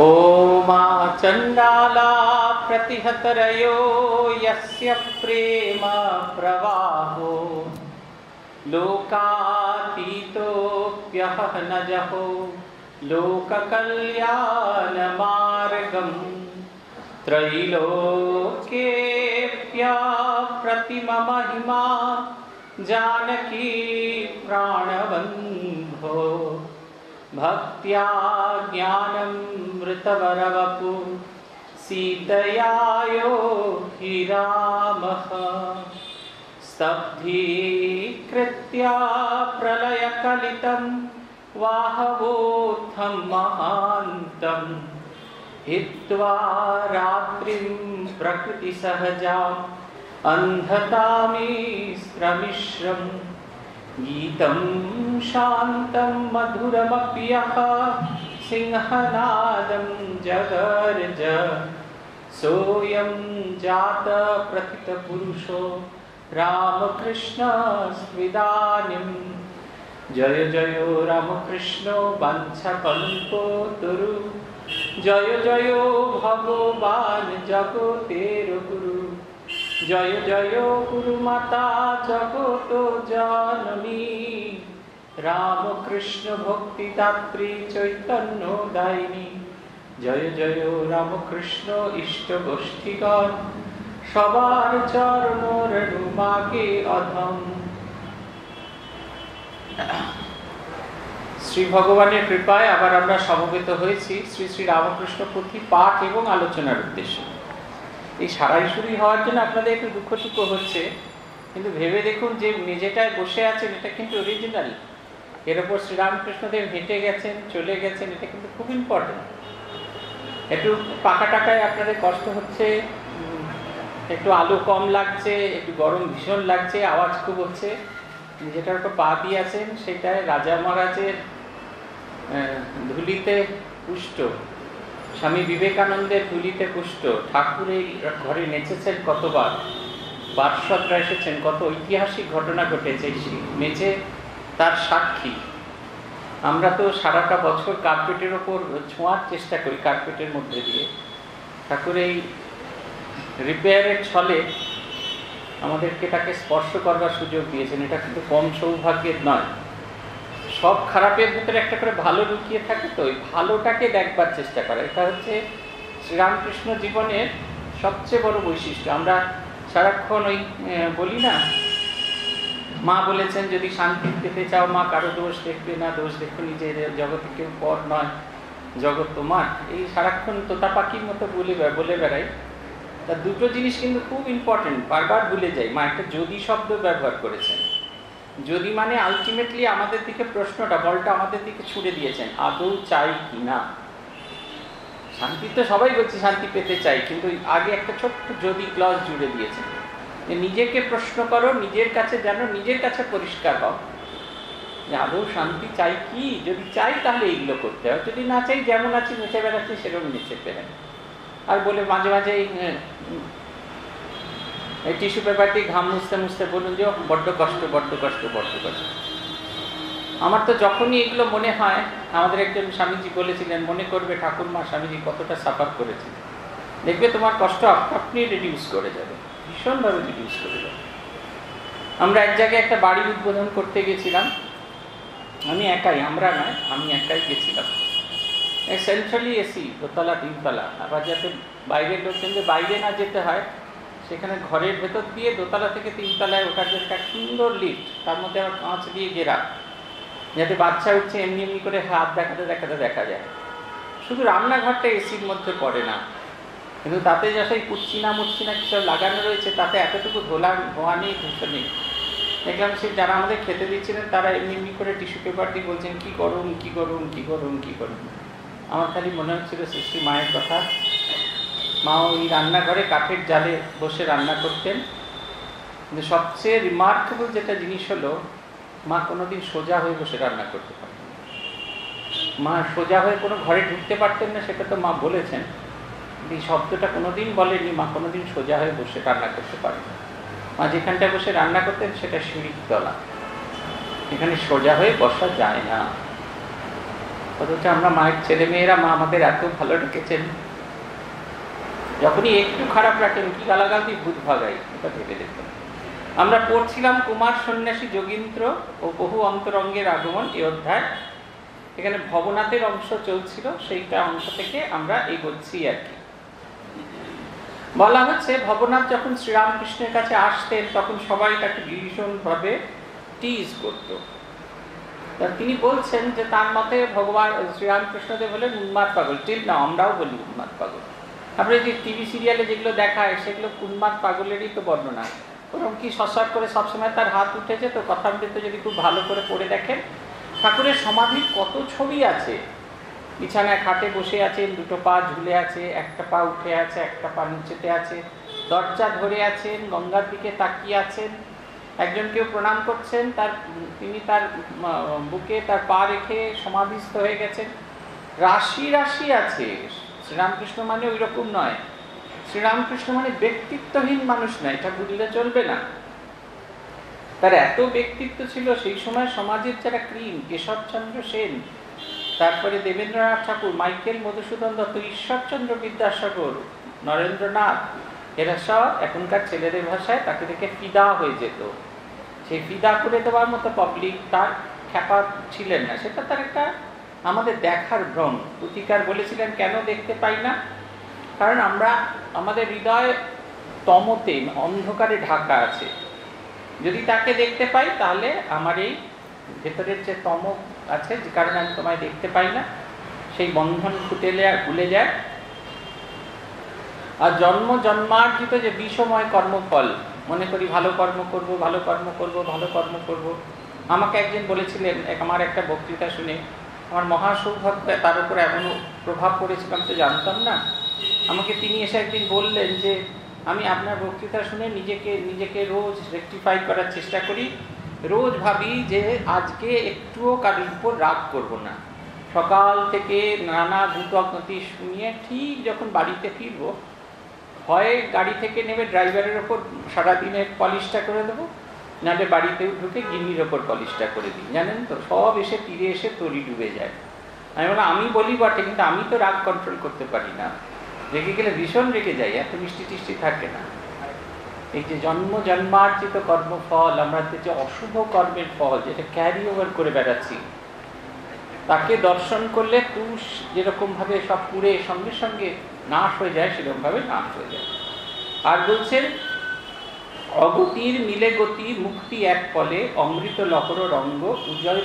ओमा चण्डाला प्रतिहतरयो यस्य प्रेम प्रवाहो। लोकातीतोऽप्यहः न जहो त्रैलोक्येऽप्या प्रतिममहिमा जानकी प्राणबन्धो। भक्त्या ज्ञानमृतवरवपु सीतया यो हि रामः स्तब्धीकृत्या प्रलयकलितं वाहवोत्थं महान्तम् हित्वा रात्रिं प्रकृतिसहजाम् अन्धतामीस्त्रमिश्रम् गीतं शान्तं मधुरमपि यः सिंहनादं जगर्ज, सोऽयं जातप्रथितपुरुषो रामकृष्णस्मिदानिं जय जयो रामकृष्णो वंशकल्पो दुरु जय जयो भगवान् गुरु জয় জয় গুরু মাতা জগত জননী। রামকৃষ্ণ ভক্তি দাত্রী চৈতন্য দায়িনী জয় জয় রামকৃষ্ণ ইষ্ট গোষ্ঠীগণ। সবার চরণ রেণুমাকে অধম। শ্রী ভগবানের কৃপায় আবার আমরা সমবেত হয়েছি। শ্রী শ্রী রামকৃষ্ণ পুঁথি পাঠ এবং আলোচনার উদ্দেশ্যে। এই সারাই সারাইশুরি হওয়ার জন্য আপনাদের একটু দুঃখ সুখ হচ্ছে। কিন্তু ভেবে দেখুন যে মেঝেটায় বসে আছেন, এটা কিন্তু অরিজিনাল এর ওপর শ্রীরামকৃষ্ণদেব হেঁটে গেছেন, চলে গেছেন, এটা কিন্তু খুব ইম্পর্টেন্ট একটু পাকা টাকায় আপনাদের কষ্ট হচ্ছে একটু আলো কম লাগছে, একটু গরম ভীষণ লাগছে, আওয়াজ খুব হচ্ছে। যেটার উপর পা দিয়ে আছেন সেটায় রাজা মহারাজের ধুলিতে পুষ্ট। স্বামী বিবেকানন্দের ধুলিতে পুষ্ট ঠাকুর এই ঘরে নেচেছেন কতবার পার্শ্বদরা এসেছেন, কত ঐতিহাসিক ঘটনা ঘটেছে মেঝে তার সাক্ষী। আমরা তো সারাটা বছর কার্পেটের ওপর ছোঁয়ার চেষ্টা করি কার্পেটের মধ্যে দিয়ে। ঠাকুর এই রিপেয়ারের ছলে আমাদেরকে তাকে স্পর্শ করবার সুযোগ দিয়েছেন। এটা কিন্তু কম সৌভাগ্যের নয়। সব খারাপের ভিতরে একটা করে ভালো লুকিয়ে থাকে তো, ওই ভালোটাকে দেখবার চেষ্টা করা। এটা হচ্ছে শ্রীরামকৃষ্ণ জীবনের সবচেয়ে বড় বৈশিষ্ট্য। আমরা সারাক্ষণ ওই বলি না, মা বলেছেন, যদি শান্তি পেতে চাও মা, কারও দোষ দেখবে না, দোষ দেখো নিজের, জগতে কেউ পর নয়, জগৎ তোমার। এই সারাক্ষণ তোতা পাখির মতো বলে বলে বেড়াই। তা দুটো জিনিস কিন্তু খুব ইম্পর্টেন্ট বারবার ভুলে যাই। মা একটা যদি শব্দ ব্যবহার করেছেন। যদি মানে আলটিমেটলি আমাদের দিকে প্রশ্নটা, বলটা আমাদের দিকে ছুড়ে দিয়েছেন, আদৌ চাই কি না? শান্তি তো সবাই বলছে শান্তি পেতে চাই, কিন্তু আগে একটা ছোট্ট যদি ক্লজ জুড়ে দিয়েছেন। যে নিজেকে প্রশ্ন করো, নিজের কাছে যেন নিজের কাছে পরিষ্কার হও। যে আদৌ শান্তি চাই কি? যদি চাই তাহলে এইগুলো করতে হবে যদি না চাই, যেমন আছি নেচে বেড়াচ্ছি, সেরকম নেচে বেড়াই আর বলে মাঝে মাঝে এই টিস্যু পেপারটি ঘাম মুছতে মুছতে বলুন যে বড্ড কষ্ট বড্ড কষ্ট বড্ড কষ্ট। আমার তো যখনই এগুলো মনে হয়, আমাদের একজন স্বামীজি বলেছিলেন, মনে করবে ঠাকুরমা, স্বামীজি কতটা সাফার করেছে দেখবে তোমার কষ্ট আপনি রিডিউস করে যাবে, ভীষণভাবে রিডিউস করে যাবে। আমরা এক জায়গায় একটা বাড়ি উদ্বোধন করতে গেছিলাম। আমি একাই, আমরা নয়, আমি একাই গেছিলাম। সেন্ট্রালি এসি দোতলা, তিনতলা। আবার যাতে বাইরের লোকজনদের বাইরে না যেতে হয় সেখানে ঘরের ভেতর দিয়ে দোতলা থেকে তিনতলায় ওঠার জন্য একটা সুন্দর লিফট তার মধ্যে আবার কাঁচ দিয়ে ঘেরা। যাতে বাচ্চা উঠছে এমনি এমনি করে হাত দেখাতে দেখাতে দেখা যায়। শুধু রান্নাঘরটা এসির মধ্যে পড়ে না। কিন্তু তাতে যা সেই কুচ্ছি না মুচ্ছি না কিছু লাগানো রয়েছে, তাতে এতটুকু ধোলা ধোয়া নেই ধুসো নেই। দেখলাম সে যারা আমাদের খেতে দিচ্ছিলেন, তারা এমনি এমনি করে টিস্যু পেপার দিয়ে বলছেন, কী করুন কী করুন কী করুন কী করুন আমার খালি মনে হচ্ছিল, সৃষ্টি মায়ের কথা। মা ওই রান্নাঘরে কাঠের জালে বসে রান্না করতেন। কিন্তু সবচেয়ে রিমার্কেবল যেটা জিনিস হলো, মা কোনোদিন সোজা হয়ে বসে রান্না করতে পারতেন মা সোজা হয়ে কোনো ঘরে ঢুকতে পারতেন না, সেটা তো মা বলেছেন। এই শব্দটা কোনোদিন বলেনি মা কোনোদিন সোজা হয়ে বসে রান্না করতে পারেন মা যেখানটায় বসে রান্না করতেন, সেটা সিঁড়ির তলা। এখানে সোজা হয়ে বসা যায় না। অথচ আমরা মায়ের ছেলে মেয়েরা মা আমাদের এত ভালো রেখেছেন যখনই একটু খারাপ রাখেন, কি গালাগালি ভূত ভাগাই এটা ভেবে দেখুন। আমরা পড়ছিলাম কুমার সন্ন্যাসী যোগীন্দ্র ও বহু অন্তরঙ্গের আগমন এই অধ্যায়। এখানে ভবনাথের অংশ চলছিল, সেইটা অংশ থেকে আমরা এগোচ্ছি আর কি। বলা হচ্ছে, ভবনাথ যখন শ্রীরামকৃষ্ণের কাছে আসতেন, তখন সবাই তাকে ভীষণভাবে টিজ করত। তিনি বলছেন যে, তার মতে ভগবান, শ্রীরামকৃষ্ণদেব হলেন উন্মাদ পাগল। টিল না আমরাও বলি উন্মাদ পাগল। তারপরে যে টিভি সিরিয়ালে যেগুলো দেখায়, সেগুলো উন্মাদ পাগলেরই তো বর্ণনা। ওরকম কি সসর করে সবসময় তার হাত উঠেছে? তো কথামৃত যদি খুব ভালো করে পড়ে দেখেন, ঠাকুরের সমাধির কত ছবি আছে? বিছানায় খাটে বসে আছেন দুটো পা ঝুলে আছে, একটা পা উঠে আছে, একটা পা নিচেতে আছে, দরজা ধরে আছেন, গঙ্গার দিকে তাকিয়ে আছেন। একজন কেউ প্রণাম করছেন, তার, তিনি তার বুকে তার পা রেখে সমাধিস্থ হয়ে গেছেন। রাশি রাশি আছে। শ্রীরামকৃষ্ণ মানে ওই রকম নয়। শ্রীরামকৃষ্ণ মানে ব্যক্তিত্বহীন মানুষ নয় এটা বুঝলে চলবে না। তার এত ব্যক্তিত্ব ছিল, সেই সময় সমাজের যারা ক্রিম, কেশবচন্দ্র সেন, তারপরে দেবেন্দ্রনাথ ঠাকুর, মাইকেল মধুসূদন দত্ত, ঈশ্বরচন্দ্র বিদ্যাসাগর, নরেন্দ্রনাথ, এরা সব এখনকার ছেলেদের ভাষায় তাকে দেখে ফিদা হয়ে যেত। সেই ফিদা করে দেওয়ার মতো পাবলিক তার খ্যাপা ছিলেন না। সেটা তার একটা আমাদের দেখার ভ্রম। প্রতিকার বলেছিলেন, কেন দেখতে পাই না? কারণ আমরা, আমাদের হৃদয় তমতে, অন্ধকারে ঢাকা আছে। যদি তাকে দেখতে পাই, তাহলে আমার এই ভেতরের যে তম আছে, যে কারণে আমি তোমায় দেখতে পাই না, সেই বন্ধন ফুটেলে আর ভুলে যায়। আর জন্ম, জন্মার্জিত যে বিষময় কর্মফল, মনে করি ভালো কর্ম করব, ভালো কর্ম করব, ভালো কর্ম করব। আমাকে একজন বলেছিলেন আমার একটা বক্তৃতা শুনে আমার মহা সৌভাগ্য তার উপরে এমন প্রভাব পড়েছিল, আমি তো জানতাম না। আমাকে তিনি এসে একদিন বললেন যে, আমি আপনার বক্তৃতা শুনে নিজেকে নিজেকে রোজ রেকটিফাই করার চেষ্টা করি। রোজ ভাবি যে আজকে একটুও কারোর উপর রাগ করব না। সকাল থেকে নানা দ্রুতগতি শুনিয়ে ঠিক যখন বাড়িতে ফিরব হয় গাড়ি থেকে নেমে ড্রাইভারের ওপর সারাদিনের পলিশটা করে দেবো। নাহলে বাড়িতে ঢুকে গিন্নির ওপর পলিশটা করে দিই। জানেন তো? সব এসে তীরে এসে তরি ডুবে যায়। আমি বললাম, আমি বলি বটে, কিন্তু আমি তো রাগ কন্ট্রোল করতে পারি না। রেগে গেলে ভীষণ রেগে যাই এত মিষ্টি টিষ্টি থাকে না। এই যে জন্ম জন্মার্জিত কর্মফল, আমরা যে অশুভ কর্মের ফল, যেটা ক্যারি ওভার করে বেড়াচ্ছি, তাকে দর্শন করলে তুষ যেরকম ভাবে সব পুড়ে সঙ্গে সঙ্গে নাশ হয়ে যায়, সেরকম ভাবে নাশ হয়ে যায়। আর বলছেন অগতির মিলে গতি, মুক্তি এক ফলে, অমৃত লহর রঙ্গ, উজয়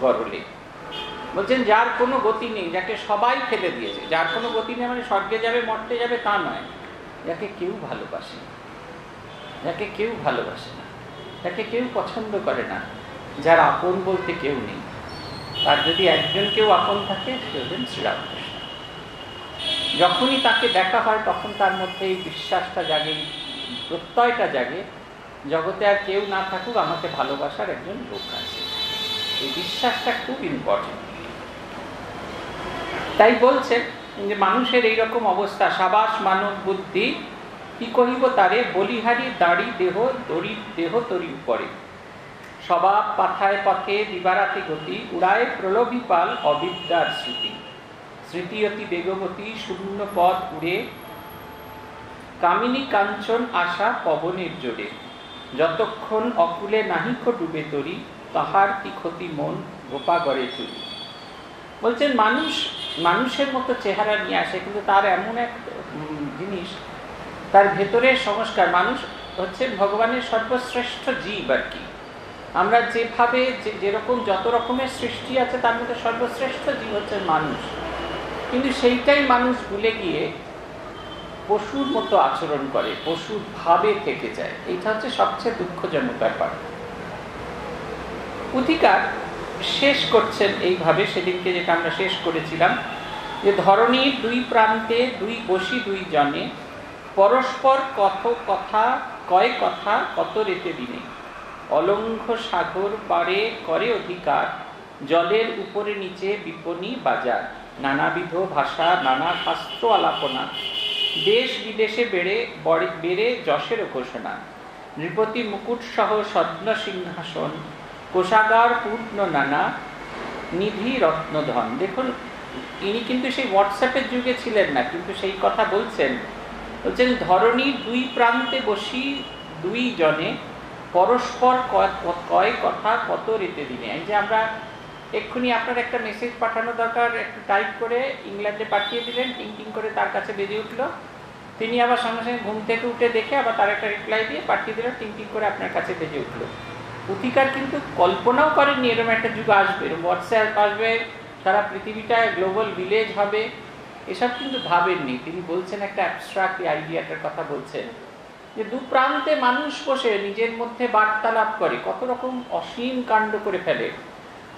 গরলে। বলছেন, যার কোনো গতি নেই, যাকে সবাই ফেলে দিয়েছে। যার কোনো গতি নেই মানে স্বর্গে যাবে, মরতে যাবে, তা নয়। যাকে কেউ ভালোবাসে যাকে কেউ ভালোবাসে না। যাকে কেউ পছন্দ করে না। যার আপন বলতে কেউ নেই। তার যদি একজন কেউ আপন থাকে, সে হলেন শ্রীরামকৃষ্ণ। যখনই তাকে দেখা হয়, তখন তার মধ্যে এই বিশ্বাসটা জাগে, প্রত্যয়টা জাগে জগতে আর কেউ না থাকুক, আমাকে ভালোবাসার একজন লোক আছে। এই বিশ্বাসটা খুব ইম্পর্টেন্ট তাই বলছেন যে মানুষের এইরকম অবস্থা, সাবাস, মানব বুদ্ধি, কি কহিব তারে? বলিহারি, দাড়ি, দেহ, দড়ি, দেহ, তরি উপরে। স্বভাব, পাথায়, পথে দিবারাতি গতি, উড়ায়, প্রলোভী পাল, অবিদ্যার স্মৃতি। স্মৃতি অতি বেগবতী, শূন্য পথ উড়ে, কামিনী কাঞ্চন আশা, পবনের জোরে। যতক্ষণ অকুলে নাহিক ডুবে তরি, তাহার কি ক্ষতি মন গোপা গড়ে চুরি বলছেন, মানুষ, মানুষের মতো চেহারা নিয়ে আসে, কিন্তু তার এমন এক জিনিস, তার ভেতরের সংস্কার। মানুষ হচ্ছে ভগবানের সর্বশ্রেষ্ঠ জীব আর কি। আমরা যেভাবে, যে, যেরকম যত রকমের সৃষ্টি আছে, তার মধ্যে সর্বশ্রেষ্ঠ জীব হচ্ছে মানুষ। কিন্তু সেইটাই মানুষ ভুলে গিয়ে পশুর মতো আচরণ করে পশুর ভাবে থেকে যায়। এটা হচ্ছে সবচেয়ে দুঃখজনক ব্যাপার। অধিকার শেষ করছেন এইভাবে, সেদিনকে যেটা আমরা শেষ করেছিলাম, যে ধরনীর দুই প্রান্তে, দুই বসি দুই জনে পরস্পর কত কথা, কয় কথা, কত রেতে দিনে অলঙ্ঘ সাগর পারে করে অধিকার, জলের উপরে নিচে বিপণী বাজার, নানাবিধ ভাষা, নানা শাস্ত্র আলাপনা। দেশ বিদেশে বেড়ে বেড়ে যশের ঘোষণা। নৃপতি মুকুট সহ স্বপ্ন সিংহাসন, কোষাগার পূর্ণ নানা, নিধি রত্নধন। দেখুন, ইনি কিন্তু সেই হোয়াটসঅ্যাপের যুগে ছিলেন না, কিন্তু সেই কথা বলছেন। বলছেন ধরনীর দুই প্রান্তে বসি দুই জনে, পরস্পর কয় কথা কত রেতে দিনে? এই যে আমরা এক্ষুনি আপনার একটা মেসেজ পাঠানো দরকার, একটু টাইপ করে ইংল্যান্ডে পাঠিয়ে দিলেন, টিং টিং করে তার কাছে বেজে উঠল। তিনি আবার সঙ্গে সঙ্গে ঘুম থেকে উঠে দেখে আবার তার একটা রিপ্লাই দিয়ে পাঠিয়ে দিলেন, টিং টিং করে আপনার কাছে বেজে উঠল। পুথিকার কিন্তু কল্পনাও করেননি, এরকম একটা যুগ আসবে। হোয়াটসঅ্যাপ আসবে, সারা পৃথিবীটা গ্লোবাল ভিলেজ হবে, এসব কিন্তু ভাবেননি। তিনি বলছেন একটা অ্যাবস্ট্রাক্ট আইডিয়াটার কথা বলছেন, যে দু প্রান্তে মানুষ বসে নিজের মধ্যে বার্তালাপ করে, কত রকম অসীম কাণ্ড করে ফেলে।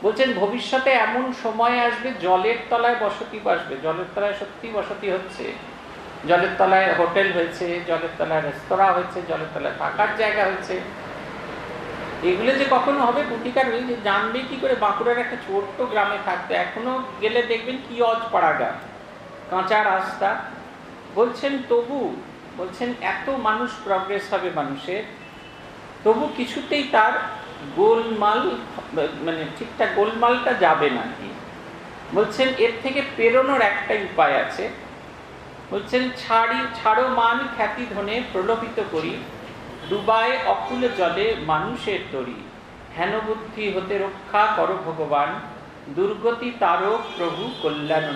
বলছেন, ভবিষ্যতে এমন সময় আসবে, জলের তলায় বসতি বসবে। জলের তলায় সত্যি বসতি হচ্ছে। জলের তলায় হোটেল হয়েছে, জলের তলায় রেস্তোরাঁ হয়েছে, জলের তলায় থাকার জায়গা হয়েছে। এগুলো যে কখনো হবে পুতিকার যে জানবে কি করে বাঁকুড়ার একটা ছোট্ট গ্রামে থাকতো। এখনও গেলে দেখবেন কি অজ পাড়াগা কাঁচা রাস্তা। বলছেন, তবু, বলছেন, এত মানুষ প্রগ্রেস হবে মানুষের। তবু কিছুতেই তার গোলমাল মানে ঠিকঠাক গোলমালটা যাবে না বলছেন, এর থেকে পেরোনোর একটাই উপায় আছে। বলছেন, ছাড়ি, ছাড়ো মান, খ্যাতি, ধনে, প্রলোভিত করি। ডুবায় অকুল জলে মানুষের তরি। হেন বুদ্ধি হতে রক্ষা করো ভগবান। দুর্গতি তারও প্রভু কল্যাণ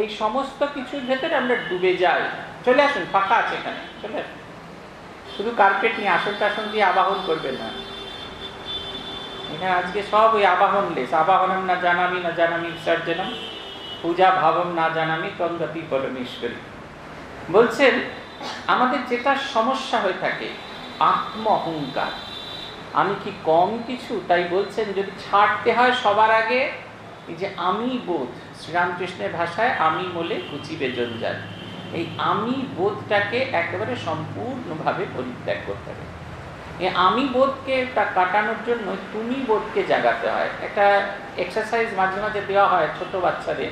এই সমস্ত কিছুর ভেতরে আমরা ডুবে যাই। চলে আসুন, ফাঁকা আছে এখানে, চলে আসুন। শুধু কার্পেট নিয়ে আসন টাসন দিয়ে আবাহন করবেন না। এখানে আজকে সব ওই আবাহন লেস। আবাহনম না জানামি না জানামি, বিসর্জনম। পূজা ভাবম না জানামি তন্দতি পরমেশ্বরী। বলছেন, আমাদের যেটা সমস্যা হয়ে থাকে, আত্ম অহংকার। আমি কি কম কিছু? তাই বলছেন, যদি ছাড়তে হয় সবার আগে, এই যে আমি বোধ, শ্রীরামকৃষ্ণের ভাষায় আমি বলে কুচিবে জঞ্জাল। এই আমি বোধটাকে একেবারে সম্পূর্ণভাবে পরিত্যাগ করতে হবে। আমি বোধকে তা কাটানোর জন্য তুমি বোধকে জাগাতে হয়। একটা এক্সারসাইজ মাঝে মাঝে দেওয়া হয় ছোট বাচ্চাদের।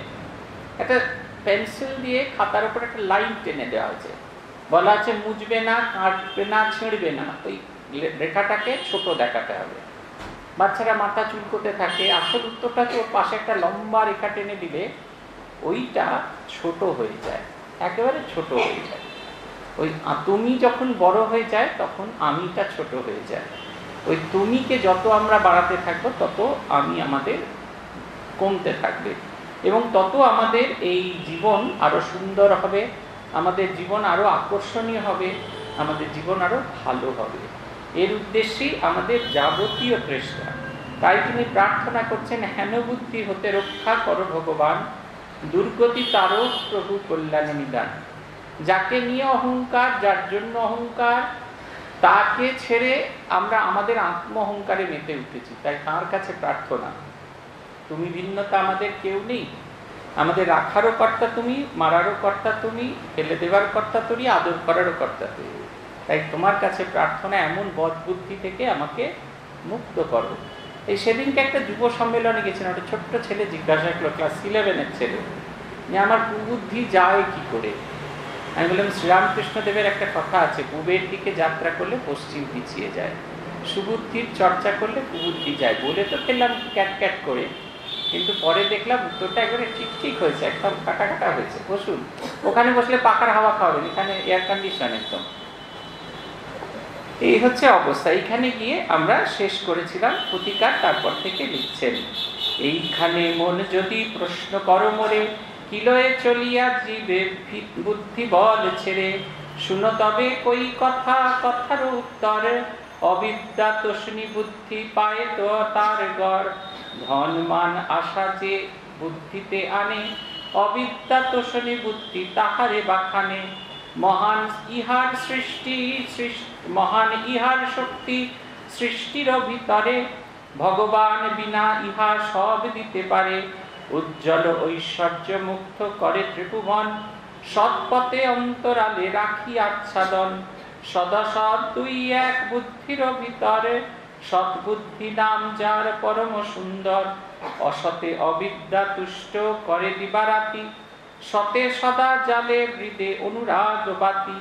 একটা পেন্সিল দিয়ে খাতার উপর একটা লাইন টেনে দেওয়া হয়েছে। বলা আছে, মুজবে না, কাটবে না, ছিঁড়বে না। ওই রেখাটাকে ছোট দেখাতে হবে। বাচ্চারা মাথা চুলকোতে থাকে। আসল উত্তরটাকে ওর পাশে একটা লম্বা রেখা টেনে দিলে ওইটা ছোট হয়ে যায়। একেবারে ছোট হয়ে যায়। ওই তুমি যখন বড় হয়ে যায়, তখন আমিটা ছোট হয়ে যায়। ওই তুমিকে যত আমরা বাড়াতে থাকব, তত আমি আমাদের কমতে থাকবে। এবং তত আমাদের এই জীবন আরও সুন্দর হবে, আমাদের জীবন আরও আকর্ষণীয় হবে, আমাদের জীবন আরও ভালো হবে। এর উদ্দেশ্যেই আমাদের যাবতীয় চেষ্টা তাই তিনি প্রার্থনা করছেন, হেন বুদ্ধি হতে রক্ষা করো ভগবান, দুর্গতি তারও প্রভু কল্যাণ নিদান। যাকে নিয়ে অহংকার, যার জন্য অহংকার, তাকে ছেড়ে আমরা আমাদের আত্ম অহংকারে মেতে উঠেছি। তাই তাঁর কাছে প্রার্থনা। তুমি ভিন্নতা আমাদের কেউ নেই। আমাদের রাখারও কর্তা তুমি, মারারও কর্তা তুমি, ফেলে দেবার কর্তা তুমি, আদর করারও কর্তা তুমি। তাই তোমার কাছে প্রার্থনা এমন বদ বুদ্ধি থেকে আমাকে মুক্ত করো। এই সেদিনকে একটা যুব সম্মেলনে গেছিলাম। একটা ছোট্ট ছেলে জিজ্ঞাসা করল ক্লাস ইলেভেনের ছেলে আমার কুবুদ্ধি যায় কি করে? আমি বললাম শ্রীরামকৃষ্ণ দেবের একটা কথা আছে পূবের দিকে যাত্রা করলে পশ্চিম পিছিয়ে যায় সুবুদ্ধির চর্চা করলে কুবুদ্ধি যায়, বলে তো ফেললাম ক্যাট ক্যাট করে। কিন্তু পরে দেখলাম উত্তরটা একবারে ঠিক ঠিক হয়েছে, একদম কাটা কাটা হয়েছে। বসুন, ওখানে বসলে পাকার হাওয়া খাওয়াবেন, এখানে এয়ার কন্ডিশন একদম। এই হচ্ছে অবস্থা। এইখানে গিয়ে আমরা শেষ করেছিলাম প্রতিকার, তারপর থেকে লিখছেন, এইখানে মন যদি প্রশ্ন করো মরে কিলয়ে চলিয়া জীবে বুদ্ধি বল ছেড়ে, শুনো তবে কই কথা, কথার উত্তর। অবিদ্যা তোষণী বুদ্ধি পায় তো তার গড়। ধন মান আশা যে বুদ্ধিতে আনে, অবিদ্যা তোষণী বুদ্ধি তাহারে বাখানে মহান ইহার সৃষ্টি মহান ইহার শক্তি সৃষ্টির ভিতরে। ভগবান বিনা ইহা সব দিতে পারে। উজ্জ্বল ঐশ্বর্য মুক্ত করে ত্রিভুবন, সৎপথে অন্তরালে রাখি আচ্ছাদন। সদা সৎ দুই এক বুদ্ধির ভিতরে, সৎবুদ্ধি নাম যার পরম সুন্দর। অসতে অবিদ্যা তুষ্ট করে দিবারাতি, সতে সদা জালে হৃদে অনুরাগ বাতি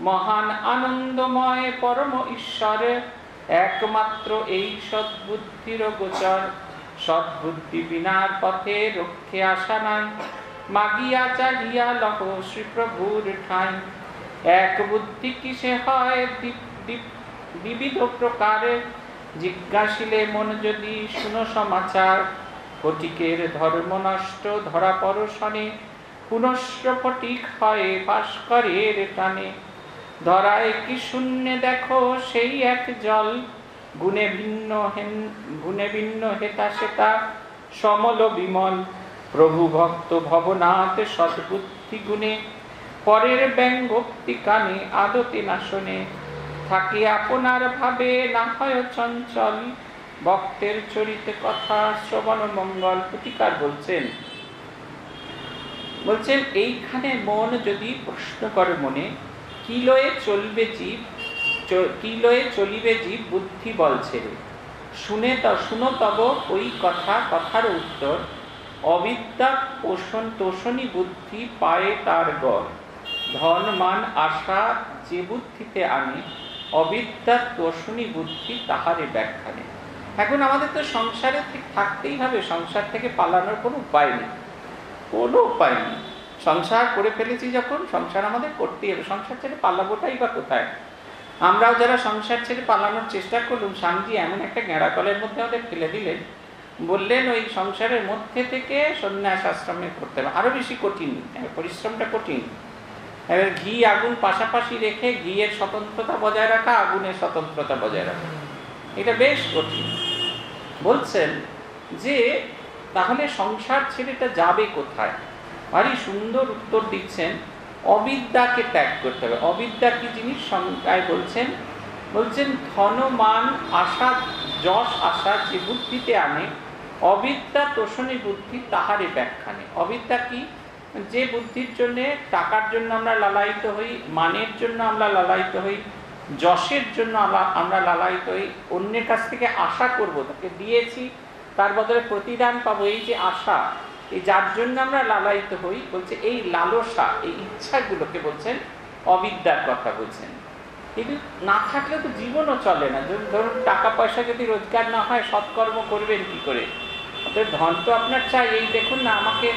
মহান আনন্দময় পরম ঈশ্বরে, একমাত্র এই সদ্বুদ্ধির গোচর। সদ্বুদ্ধি বিনার পথে রক্ষে আসা নাই। মাগিয়া চালিয়া লহ শ্রীপ্রভুর ঠাই। এক বুদ্ধি কিসে হয় বিবিধ প্রকারের জিজ্ঞাসিলে মন যদি, শুনো সমাচার। ফটিকের ধর্ম নষ্ট ধরা পরশনে। পুনশ্র ফটিক হয় ভাস্করের টানে। ধরায় কি শূন্য দেখো সেই এক জল? গুণে ভিন্ন হেন, গুণে ভিন্ন হেতা সেতা, সমল বিমল। প্রভু ভক্ত ভবনাথ সদ্বুদ্ধি গুণে, পরের ব্যঙ্গোক্তি কানে আদতে না শোনে। থাকে আপনার ভাবে, না হয় চঞ্চল। ভক্তের চরিত কথা শ্রবণ মঙ্গল। প্রতিকার বলছেন বলছেন, এইখানে মন যদি প্রশ্ন করে মনে কিলোয়ে চলবে জীব? কিলোয়ে চলিবে জীব বুদ্ধি বল ছেড়ে। শুনে ত শুনো তব ওই কথা, কথার উত্তর। অবিদ্যা পোষণ তোষণী বুদ্ধি পায়ে তার গড়। ধন, মান, আশা যে বুদ্ধিতে আনে, অবিদ্যা তোষণী বুদ্ধি তাহারে ব্যাখ্যা নেই এখন আমাদের তো সংসারে ঠিক থাকতেই হবে, সংসার থেকে পালানোর কোনো উপায় নেই। কোনো উপায় নেই। সংসার করে ফেলেছি যখন, সংসার আমাদের করতেই হবে। সংসার ছেড়ে পালাবোটাই বা কোথায়? আমরাও যারা সংসার ছেড়ে পালানোর চেষ্টা করলুম, স্বামীজি এমন একটা গেঁড়াকলের মধ্যে আমাদের ফেলে দিলেন। বললেন, ওই সংসারের মধ্যে থেকে সন্ন্যাস আশ্রমে করতে হবে। আরও বেশি কঠিন পরিশ্রমটা কঠিন। এবার ঘি আগুন পাশাপাশি রেখে ঘিয়ের স্বতন্ত্রতা বজায় রাখা, আগুনের স্বতন্ত্রতা বজায় রাখা। এটা বেশ কঠিন। বলছেন যে, তাহলে সংসার ছেড়েটা যাবে কোথায়? ভারী সুন্দর উত্তর দিচ্ছেন অবিদ্যাকে ত্যাগ করতে হবে। অবিদ্যা কি জিনিস? সংজ্ঞায় বলছেন বলছেন ধন মান আশা যশ আশা যে বুদ্ধিতে আনে, অবিদ্যা তোষণী বুদ্ধি তাহারে ব্যাখ্যা নেই অবিদ্যা কি? যে বুদ্ধির জন্য টাকার জন্য আমরা লালায়িত হই, মানের জন্য আমরা লালায়িত হই, যশের জন্য আমরা লালায়িত হই, অন্যের কাছ থেকে আশা করব, তাকে দিয়েছি, তার বদলে প্রতিদান পাবো, এই যে আশা এই যার জন্য আমরা লালায়িত হই, বলছে এই লালসা, এই ইচ্ছাগুলোকে বলছেন অবিদ্যার কথা বলছেন। কিন্তু না থাকলে তো জীবনও চলে না। ধরুন টাকা পয়সা যদি রোজগার না হয়, সৎকর্ম করবেন কি করে? ধন তো আপনার চাই। এই দেখুন না, আমাকে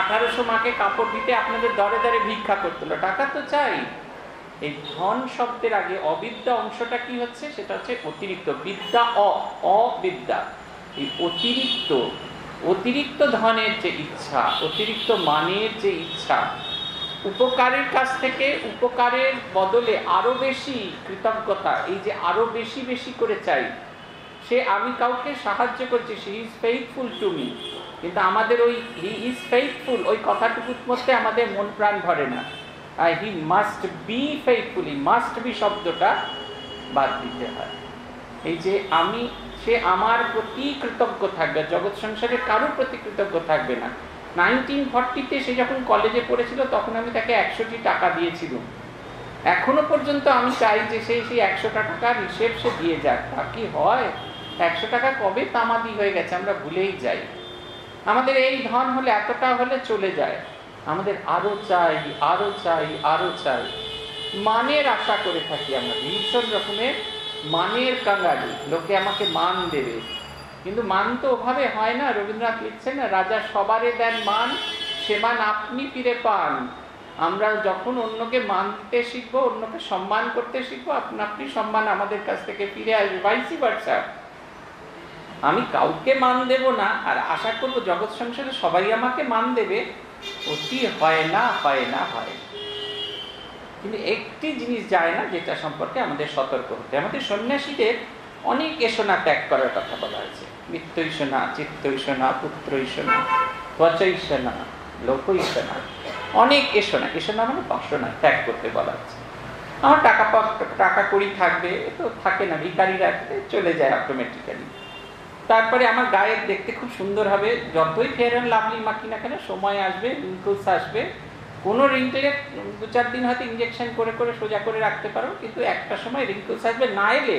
আঠারোশো মাকে কাপড় দিতে আপনাদের দরে দরে ভিক্ষা করতে টাকা তো চাই। এই ধন শব্দের আগে অবিদ্যা অংশটা কি হচ্ছে? সেটা হচ্ছে অতিরিক্ত বিদ্যা অবিদ্যা। এই অতিরিক্ত অতিরিক্ত ধনের যে ইচ্ছা, অতিরিক্ত মানের যে ইচ্ছা, উপকারের কাছ থেকে উপকারের বদলে আরও বেশি কৃতজ্ঞতা, এই যে আরও বেশি বেশি করে চাই, সে আমি কাউকে সাহায্য করছি, সে ইজ ফেইথফুল টু মি কিন্তু আমাদের ওই হি ইজ ফেইথফুল ওই কথাটুকুর মধ্যে আমাদের মন প্রাণ ভরে না। He must be faithful must be শব্দটা বাদ দিতে হয়। এই যে আমি সে আমার প্রতি কৃতজ্ঞ থাকবে, জগৎ সংসারে কারোর প্রতি কৃতজ্ঞ থাকবে না। নাইনটিন ফর্টিতে সে যখন কলেজে পড়েছিল, তখন আমি তাকে একশোটি টাকা দিয়েছিলাম এখনও পর্যন্ত আমি চাই যে সেই সেই একশোটা টাকার হিসেব সে দিয়ে যাক। তা কি হয়? একশো টাকা কবে তামাদি হয়ে গেছে আমরা ভুলেই যাই। আমাদের এই ধন হলে এতটা হলে চলে যায়। আমাদের আরও চাই আরও চাই আরও চাই। মানের আশা করে থাকি আমরা। ভীষণ রকমের মানের কাঙ্গালি লোকে আমাকে মান দেবে। কিন্তু মান তো ওভাবে হয় না, রবীন্দ্রনাথ লিখছেন না রাজা সবারে দেন মান, সে মান আপনি ফিরে পান। আমরা যখন অন্যকে মানতে শিখব, অন্যকে সম্মান করতে শিখব, আপনি আপনি সম্মান আমাদের কাছ থেকে ফিরে আসবে ভাইসি বার্সা আমি কাউকে মান দেব না, আর আশা করব জগৎ সংসারে সবাই আমাকে মান দেবে। অতি হয় না হয় না, হয় কিন্তু একটি জিনিস যায় না যেটা সম্পর্কে আমাদের সতর্ক হতে আমাদের সন্ন্যাসীদের অনেক এসোনা ত্যাগ করার কথা বলা হয়েছে। মিত্তৈষণা চিত্তৈষণা পুত্রৈষণা ত্বচৈষণা লোকৈষণা অনেক এসোনা এসোনা মানে বাসনা ত্যাগ করতে বলা হচ্ছে। আমার টাকা টাকা করি থাকবে তো থাকে না ভিকারি রাখতে চলে যায় অটোমেটিক্যালি তারপরে আমার গায়ের দেখতে খুব সুন্দর হবে। যতই অ্যান্ড লাভলি মাখি না কেন, সময় আসবে রিঙ্কলস আসবে। কোনো রিঙ্কলে দু চার দিন হয়তো ইঞ্জেকশন করে করে সোজা করে রাখতে পারো, কিন্তু একটা সময় রিঙ্কলস আসবে, না এলে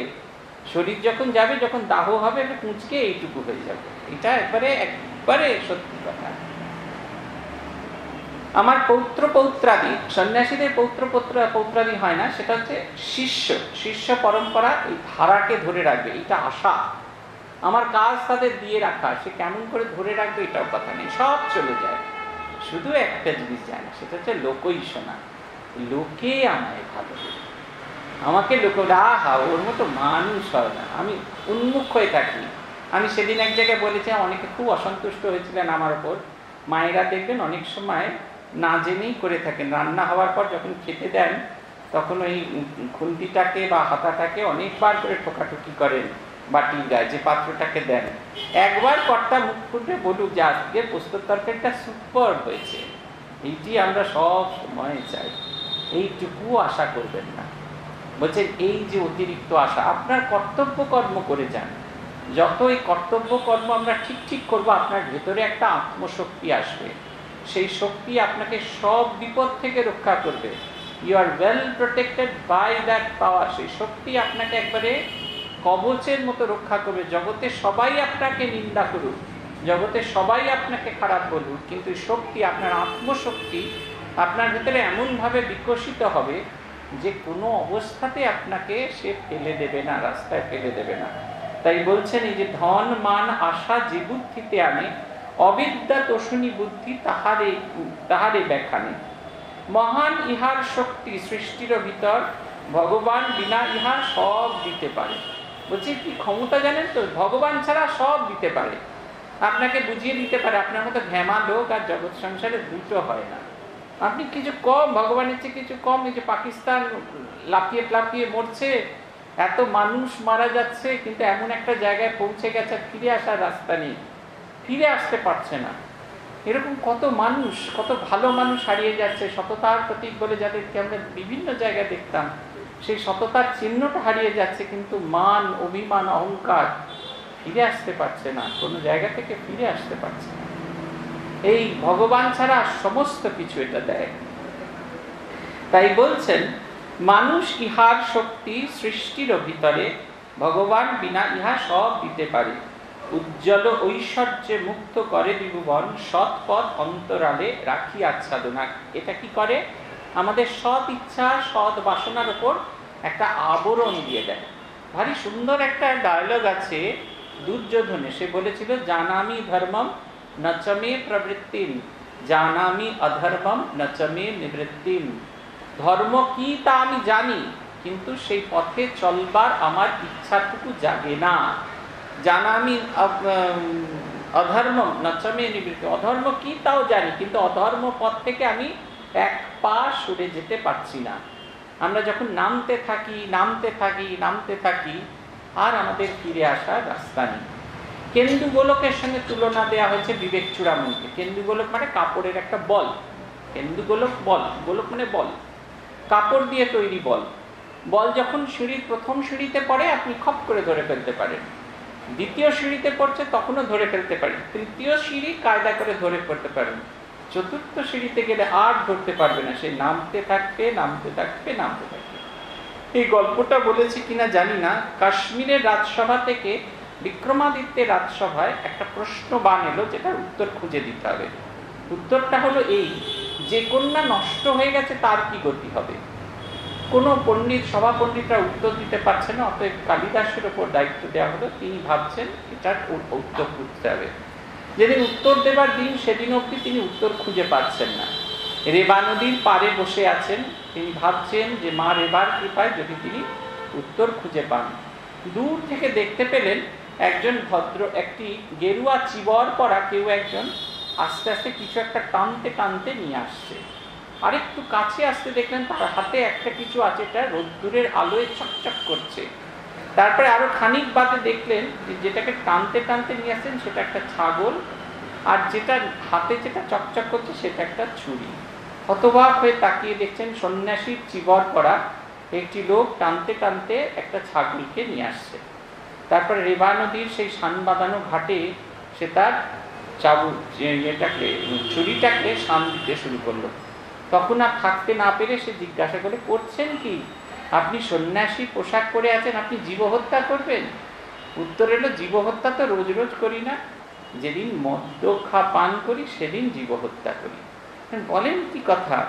শরীর যখন যাবে, যখন দাহ হবে, একটা কুঁচকে এইটুকু হয়ে যাবে। এটা একবারে একবারে সত্যি কথা। আমার পৌত্র পৌত্রাদি, সন্ন্যাসীদের পৌত্র পৌত্র, পৌত্রাদি হয় না, সেটা হচ্ছে শিষ্য। শিষ্য পরম্পরা এই ধারাকে ধরে রাখবে, এটা আশা। আমার কাজ তাদের দিয়ে রাখা, সে কেমন করে ধরে রাখবে এটাও কথা নেই, সব চলে যায়। শুধু একটা জিনিস যায় না, সেটা হচ্ছে লোকই শোনা। লোকে আমায় ভালো আমাকে লোক, আহা, ওর মতো মানুষ হয় না। আমি উন্মুখ হয়ে থাকি। আমি সেদিন এক জায়গায় বলেছি অনেকে খুব অসন্তুষ্ট হয়েছিলেন আমার ওপর মায়েরা দেখবেন অনেক সময় না জেনেই করে থাকেন। রান্না হওয়ার পর যখন খেতে দেন, তখন ওই খুন্তিটাকে বা হাতাটাকে অনেকবার করে ঠোকাঠুকি করেন। বাটির গায়ে যে পাত্রটাকে দেন। একবার কর্তা মুখ ফুটে বলুক যে আজকে পোস্তর তরকারিটা সুপার হয়েছে। এইটি আমরা সব সময় চাই। এইটুকু আশা করবেন না। বলছেন, এই যে অতিরিক্ত আশা, আপনার কর্তব্য কর্ম করে যান। যত এই কর্তব্য কর্ম আমরা ঠিক ঠিক করব, আপনার ভেতরে একটা আত্মশক্তি আসবে। সেই শক্তি আপনাকে সব বিপদ থেকে রক্ষা করবে। You are well protected by that power সেই শক্তি আপনাকে একবারে কবচের মতো রক্ষা করবে। জগতে সবাই আপনাকে নিন্দা করুক। জগতে সবাই আপনাকে খারাপ বলুক, কিন্তু শক্তি, আপনার আত্মশক্তি আপনার ভেতরে এমনভাবে বিকশিত হবে যে কোনো অবস্থাতে আপনাকে সে ফেলে দেবে না, রাস্তায় ফেলে দেবে না। তাই বলছেন, এই যে ধন, মান, আশা যে বুদ্ধিতে আনে, অবিদ্যা তোষণী বুদ্ধি তাহারে তাহারে ব্যাখ্যানে। মহান ইহার শক্তি সৃষ্টির ভিতর, ভগবান বিনা ইহা সব দিতে পারে। বলছি, কি ক্ষমতা জানেন তো? ভগবান ছাড়া সব দিতে পারে। আপনাকে বুঝিয়ে দিতে পারে, আপনার মতো ঘ্যামা লোক আর জগৎ সংসারে দুটো হয় না। আপনি কিছু কম, ভগবানের চেয়ে কিছু কম, এই যে পাকিস্তান লাফিয়ে লাফিয়ে মরছে, এত মানুষ মারা যাচ্ছে, কিন্তু এমন একটা জায়গায় পৌঁছে গেছে ফিরে আসার রাস্তা নেই। ফিরে আসতে পারছে না। এরকম কত মানুষ, কত ভালো মানুষ হারিয়ে যাচ্ছে, সততার প্রতীক বলে যাদেরকে আমরা বিভিন্ন জায়গায় দেখতাম। সেই সততার চিহ্নটা হারিয়ে যাচ্ছে, কিন্তু মান, অভিমান, অহংকার ফিরে আসতে পারছে না, কোনো জায়গা থেকে ফিরে আসতে পারছে না। এই ভগবান ছাড়া সমস্ত কিছু এটা দেয়। তাই বলছেন, মানুষ ইহার শক্তি সৃষ্টির ভিতরে ভগবান বিনা ইহা সব দিতে পারে। উজ্জ্বল ঐশ্বর্যে মুক্ত করে বিভুবন, সৎ পথ অন্তরালে রাখি আচ্ছাদনা এটা কি করে? আমাদের সৎ ইচ্ছা, সৎ বাসনার উপর একটা আবরণ দিয়ে দেয়। ভারী সুন্দর একটা ডায়লগ আছে দুর্যোধনে সে বলেছিল, জানামি ধর্মম, নচমে প্রবৃত্তিম। জানামি অধর্মম, নচমে নিবৃত্তিম। ধর্ম কি তা আমি জানি, কিন্তু সেই পথে চলবার আমার ইচ্ছাটুকু জাগে না। জানা আমি অধর্ম নচমে নিবৃত্তি অধর্ম কি তাও জানি, কিন্তু অধর্ম পথ থেকে আমি এক পা সরে যেতে পারছি না। আমরা যখন নামতে থাকি নামতে থাকি নামতে থাকি, আর আমাদের ফিরে আসার রাস্তা নেই। কেন্দু গোলকের সঙ্গে তুলনা দেওয়া হয়েছে বিবেক চূড়ামণিকে। কেন্দু গোলক মানে কাপড়ের একটা বল। কেন্দু গোলক বল। গোলক মানে বল। কাপড় দিয়ে তৈরি বল। বল যখন সিঁড়ির প্রথম সিঁড়িতে পড়ে, আপনি খপ করে ধরে ফেলতে পারেন। দ্বিতীয় সিঁড়িতে পড়ছে, তখনও ধরে ফেলতে পারেন। তৃতীয় সিঁড়ি কায়দা করে ধরে ফেলতে পারেন। চতুর্থ সিঁড়িতে গেলে আর ধরতে পারবে না। সে নামতে থাকবে নামতে থাকবে নামতে থাকবে। এই গল্পটা বলেছি কিনা জানি না। কাশ্মীরের রাজসভা থেকে বিক্রমাদিত্যের রাজসভায় একটা প্রশ্ন বান এলো যেটার উত্তর খুঁজে দিতে হবে। উত্তরটা হলো এই, যে কন্যা নষ্ট হয়ে গেছে তার কি গতি হবে? কোনো পণ্ডিত, সভা পণ্ডিতরা উত্তর দিতে পারছে না, অতএব কালিদাসের ওপর দায়িত্ব দেওয়া হলো। তিনি ভাবছেন এটার উত্তর খুঁজতে হবে। যেদিন উত্তর দেবার দিন, সেদিন অবধি তিনি উত্তর খুঁজে পাচ্ছেন না। রেবা নদীর পারে বসে আছেন। তিনি ভাবছেন যে, মা রেবার কৃপায় যদি তিনি উত্তর খুঁজে পান। দূর থেকে দেখতে পেলেন একজন ভদ্র, একটি গেরুয়া চিবর পরা কেউ একজন আস্তে আস্তে কিছু একটা টানতে টানতে নিয়ে আসছে। আরেকটু কাছে আসতে দেখলেন তার হাতে একটা কিছু আছে, এটা রোদ্দুরের আলোয় চকচক করছে। তারপরে আরও খানিক বাদে দেখলেন যে যেটাকে টানতে টানতে নিয়ে আসছেন সেটা একটা ছাগল, আর যেটা হাতে যেটা চকচক করছে সেটা একটা ছুরি। হতবাক হয়ে তাকিয়ে দেখছেন সন্ন্যাসীর চিবর করা একটি লোক টানতে টানতে একটা ছাগলকে নিয়ে আসছে। তারপরে রেবা নদীর সেই সান বাঁধানো ঘাটে সে তার চাবু ইয়েটাকে, ছুরিটাকে সান দিতে শুরু করল। তখন আর থাকতে না পেরে সে জিজ্ঞাসা করে, করছেন কি? আপনি সন্ন্যাসী, পোশাক পরে আছেন, আপনি জীবহত্যা করবেন। উত্তর এলো, জীবহত্যা তো রোজ রোজ করি না। যেদিন মদ্য খা পান করি, সেদিন জীবহত্যা করি। বলেন কি কথা?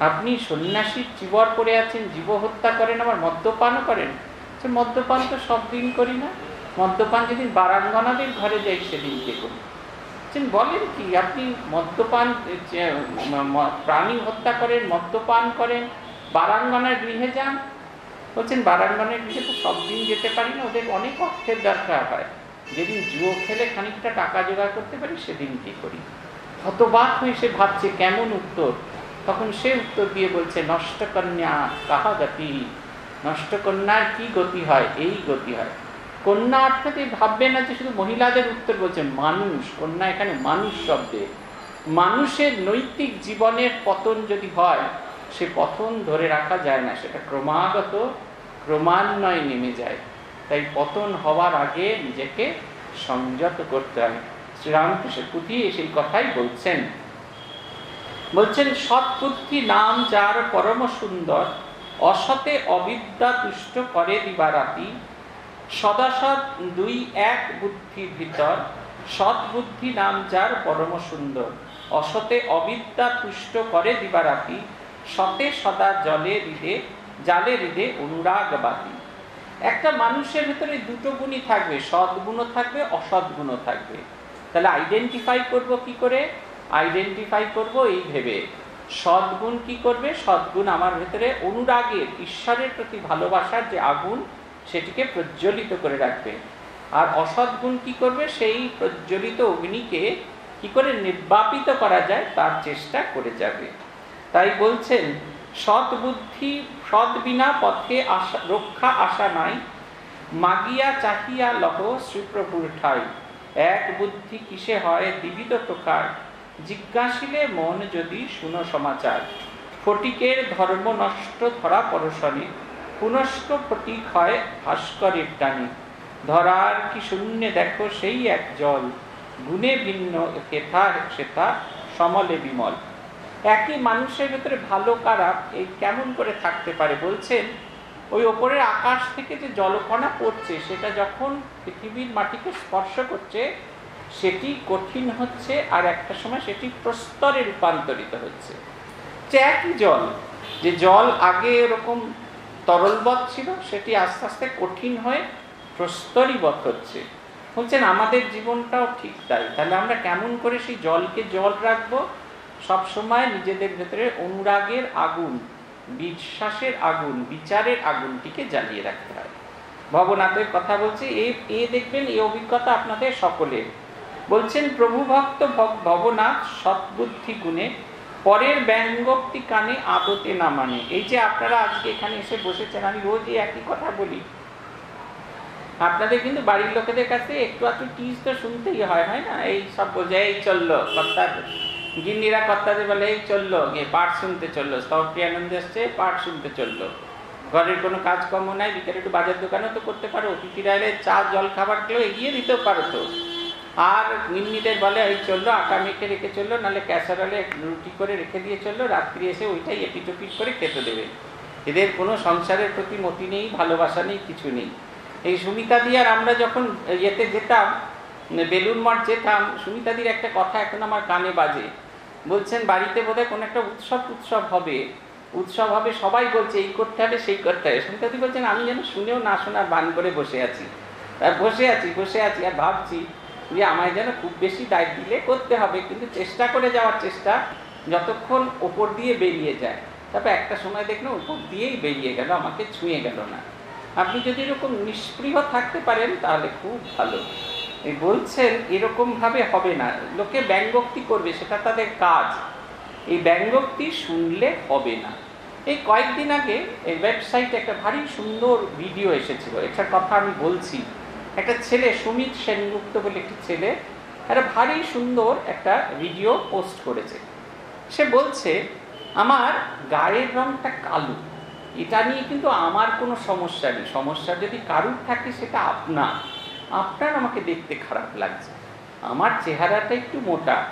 আপনি সন্ন্যাসীর চিবর পরে আছেন, জীবহত্যা করেন, আবার মদ্যপানও করেন? মদ্যপান তো সব দিন করি না। মদ্যপান যেদিন বারাঙ্গনাদের ঘরে যাই, সেদিন সেদিনকে করি? বলেন কি, আপনি মদ্যপান প্রাণী হত্যা করেন, মদ্যপান করেন বারাঙ্গনার গৃহে যান। বলছেন, বারাঙ্গনের গৃহে তো সব দিন যেতে পারি না, ওদের অনেক অর্থের দরকার হয়। যেদিন জুয়ো খেলে খানিকটা টাকা জোগাড় করতে পারি, সেদিন কি করি? হতবাক হয়ে সে ভাবছে, কেমন উত্তর? তখন সে উত্তর দিয়ে বলছে নষ্ট কন্যা কাহা গতি? নষ্ট কন্যার কি গতি হয়? এই গতি হয়। কন্যা অর্থাৎ ভাববে না যে শুধু মহিলাদের উত্তর বলছে, মানুষ, কন্যা এখানে মানুষ শব্দে। মানুষের নৈতিক জীবনের পতন যদি হয় সে পতন ধরে রাখা যায় না, সেটা ক্রমাগত ক্রমান্বয়ে নেমে যায়। তাই পতন হওয়ার আগে নিজেকে সংযত করতে হয়। শ্রীরামকৃষ্ণ পুঁথি সেই কথাই বলছেন। বলছেন, সৎবুদ্ধি নাম যার পরম সুন্দর, অসতে অবিদ্যা তুষ্ট করে দিবারাতি সদাসৎ দুই এক বুদ্ধির ভিতর, সৎবুদ্ধি নাম যার পরম সুন্দর, অসতে অবিদ্যা তুষ্ট করে দিবারাতি সতে সদা জলে হৃদে, জালে হৃদে অনুরাগবাদী। একটা মানুষের ভেতরে দুটো গুণই থাকবে, সদ্গুণও থাকবে অসৎগুণও থাকবে। তাহলে আইডেন্টিফাই করব কি করে? আইডেন্টিফাই করব এই ভেবে। সদ্গুণ কি করবে? সদ্গুণ আমার ভেতরে অনুরাগের, ঈশ্বরের প্রতি ভালোবাসার যে আগুন, সেটিকে প্রজ্বলিত করে রাখবে। আর অসদ্গুণ কি করবে? সেই প্রজ্বলিত অগ্নিকে কি করে নির্বাপিত করা যায়, তার চেষ্টা করে যাবে। তাই বলছেন সৎ বুদ্ধি সৎ বিনা পথে আশা রক্ষা আশা নাই, মাগিয়া চাহিয়া লহ শ্রীপ্রভুর ঠাই। এক বুদ্ধি কিসে হয় দিবিত প্রকার, জিজ্ঞাসিলে মন যদি শুনো সমাচার। ফটিকের ধর্ম নষ্ট ধরা পরশনে পুনস্ক ফটিক হয় ভাস্করের টানে। ধরার কি শূন্য দেখো সেই এক জল, গুণে ভিন্ন হেথা সেথা সমলে বিমল। একই মানুষের ভেতরে ভালো খারাপ এই কেমন করে থাকতে পারে? বলছেন, ওই ওপরের আকাশ থেকে যে জলকণা পড়ছে, সেটা যখন পৃথিবীর মাটিকে স্পর্শ করছে, সেটি কঠিন হচ্ছে আর একটা সময় সেটি প্রস্তরে রূপান্তরিত হচ্ছে। একই জল, যে জল আগে এরকম তরলবৎ ছিল, সেটি আস্তে আস্তে কঠিন হয়ে প্রস্তরীবৎ হচ্ছে। বলছেন, আমাদের জীবনটাও ঠিক তাই। তাহলে আমরা কেমন করে সেই জলকে জল রাখব? সবসময় নিজেদের ভেতরে অনুরাগের আগুন, বিশ্বাসের আগুন, বিচারের আগুনটিকে জ্বালিয়ে রাখতে হয়। ভবনাথের কথা বলছি, এ এ দেখবেন এই অভিজ্ঞতা আপনাদের সকলের। বলছেন, প্রভু ভক্ত ভবনাথ সৎবুদ্ধি গুণে পরের ব্যঙ্গক্তি কানে আদতে না মানে। এই যে আপনারা আজকে এখানে এসে বসেছেন, আমি রোজ এই একই কথা বলি। আপনাদের কিন্তু বাড়ির লোকেদের কাছে একটু একটু টিজ তো শুনতেই হয় হয় না? এই সব বোঝে এই চলল কর্তা গিন্নিরা কর্তাদের বলে, এই চলল, গিয়ে পাঠ শুনতে চলল স্তবটি আনন্দে আসছে, পাঠ শুনতে চলল। ঘরের কোনো কাজকর্ম নাই বিকেলে একটু বাজার দোকানেও তো করতে পারো, অতিথিরা এলে চা, জল, খাবার খেলেও এগিয়ে দিতেও পারো তো। আর নিম্নিদের বলে, এই চলল, আটা মেখে রেখে চলল, নাহলে ক্যাসারলে রুটি করে রেখে দিয়ে চলল, রাত্রি এসে ওইটাই এপিটোপিট করে খেতে দেবে। এদের কোনো সংসারের প্রতি মতি নেই, ভালোবাসা নেই, কিছু নেই। এই সুমিতা দিয়ে আর আমরা যখন ইয়েতে যেতাম বেলুন মঠ যেতাম সুমিতাদির একটা কথা এখন আমার কানে বাজে। বলছেন, বাড়িতে বোধহয় কোনো একটা উৎসব উৎসব হবে। উৎসব হবে, সবাই বলছে, এই করতে হবে, সেই করতে হবে। সুমিতাদি বলছেন, আমি যেন শুনেও না শোনার বান করে বসে আছি। আর বসে আছি বসে আছি, আর ভাবছি যে আমায় যেন খুব বেশি দায় দিলে করতে হবে, কিন্তু চেষ্টা করে যাওয়ার চেষ্টা যতক্ষণ ওপর দিয়ে বেরিয়ে যায়। তারপর একটা সময় দেখলাম উপর দিয়েই বেরিয়ে গেল, আমাকে ছুঁয়ে গেল না। আপনি যদি এরকম নিষ্পৃহ থাকতে পারেন, তাহলে খুব ভালো। বলছেন, এরকমভাবে হবে না। লোকে ব্যঙ্গোক্তি করবে, সেটা তাদের কাজ। এই ব্যঙ্গোক্তি শুনলে হবে না। এই কয়েকদিন আগে এই ওয়েবসাইটে একটা ভারী সুন্দর ভিডিও এসেছিল। এটার কথা আমি বলছি। একটা ছেলে, সুমিত সেনগুপ্ত বলে একটি ছেলে, একটা ভারী সুন্দর একটা ভিডিও পোস্ট করেছে। সে বলছে, আমার গায়ের রংটা কালো। এটা নিয়ে কিন্তু আমার কোনো সমস্যা নেই। সমস্যা যদি কারুর থাকে, সেটা আপনার আপনার আমাকে দেখতে খারাপ লাগছে। আমার চেহারাটা একটু মোটা।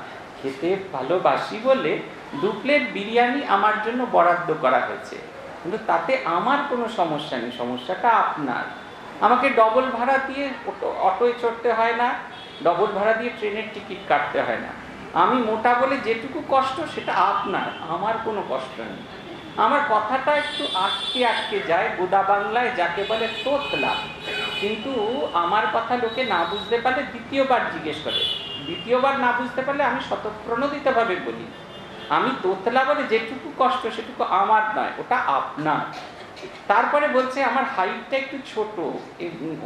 খেতে ভালোবাসি বলে দু প্লেট বিরিয়ানি আমার জন্য বরাদ্দ করা হয়েছে। কিন্তু তাতে আমার কোনো সমস্যা নেই। সমস্যাটা আপনার। আমাকে ডবল ভাড়া দিয়ে অটোয় চড়তে হয় না। ডবল ভাড়া দিয়ে ট্রেনের টিকিট কাটতে হয় না। আমি মোটা বলে যেটুকু কষ্ট সেটা আপনার। আমার কোনো কষ্ট নেই। আমার কথাটা একটু আটকে আটকে যায়, গোদা বাংলায় যাকে বলে তোতলা। কিন্তু আমার কথা লোকে না বুঝতে পারলে দ্বিতীয়বার জিজ্ঞেস করে। দ্বিতীয়বার না বুঝতে পারলে আমি শতপ্রণোদিতভাবে বলি, আমি তোতলা বলে যেটুকু কষ্ট, সেটুকু আমার নয়, ওটা আপনার। তারপরে বলছে, আমার হাইটটা একটু ছোট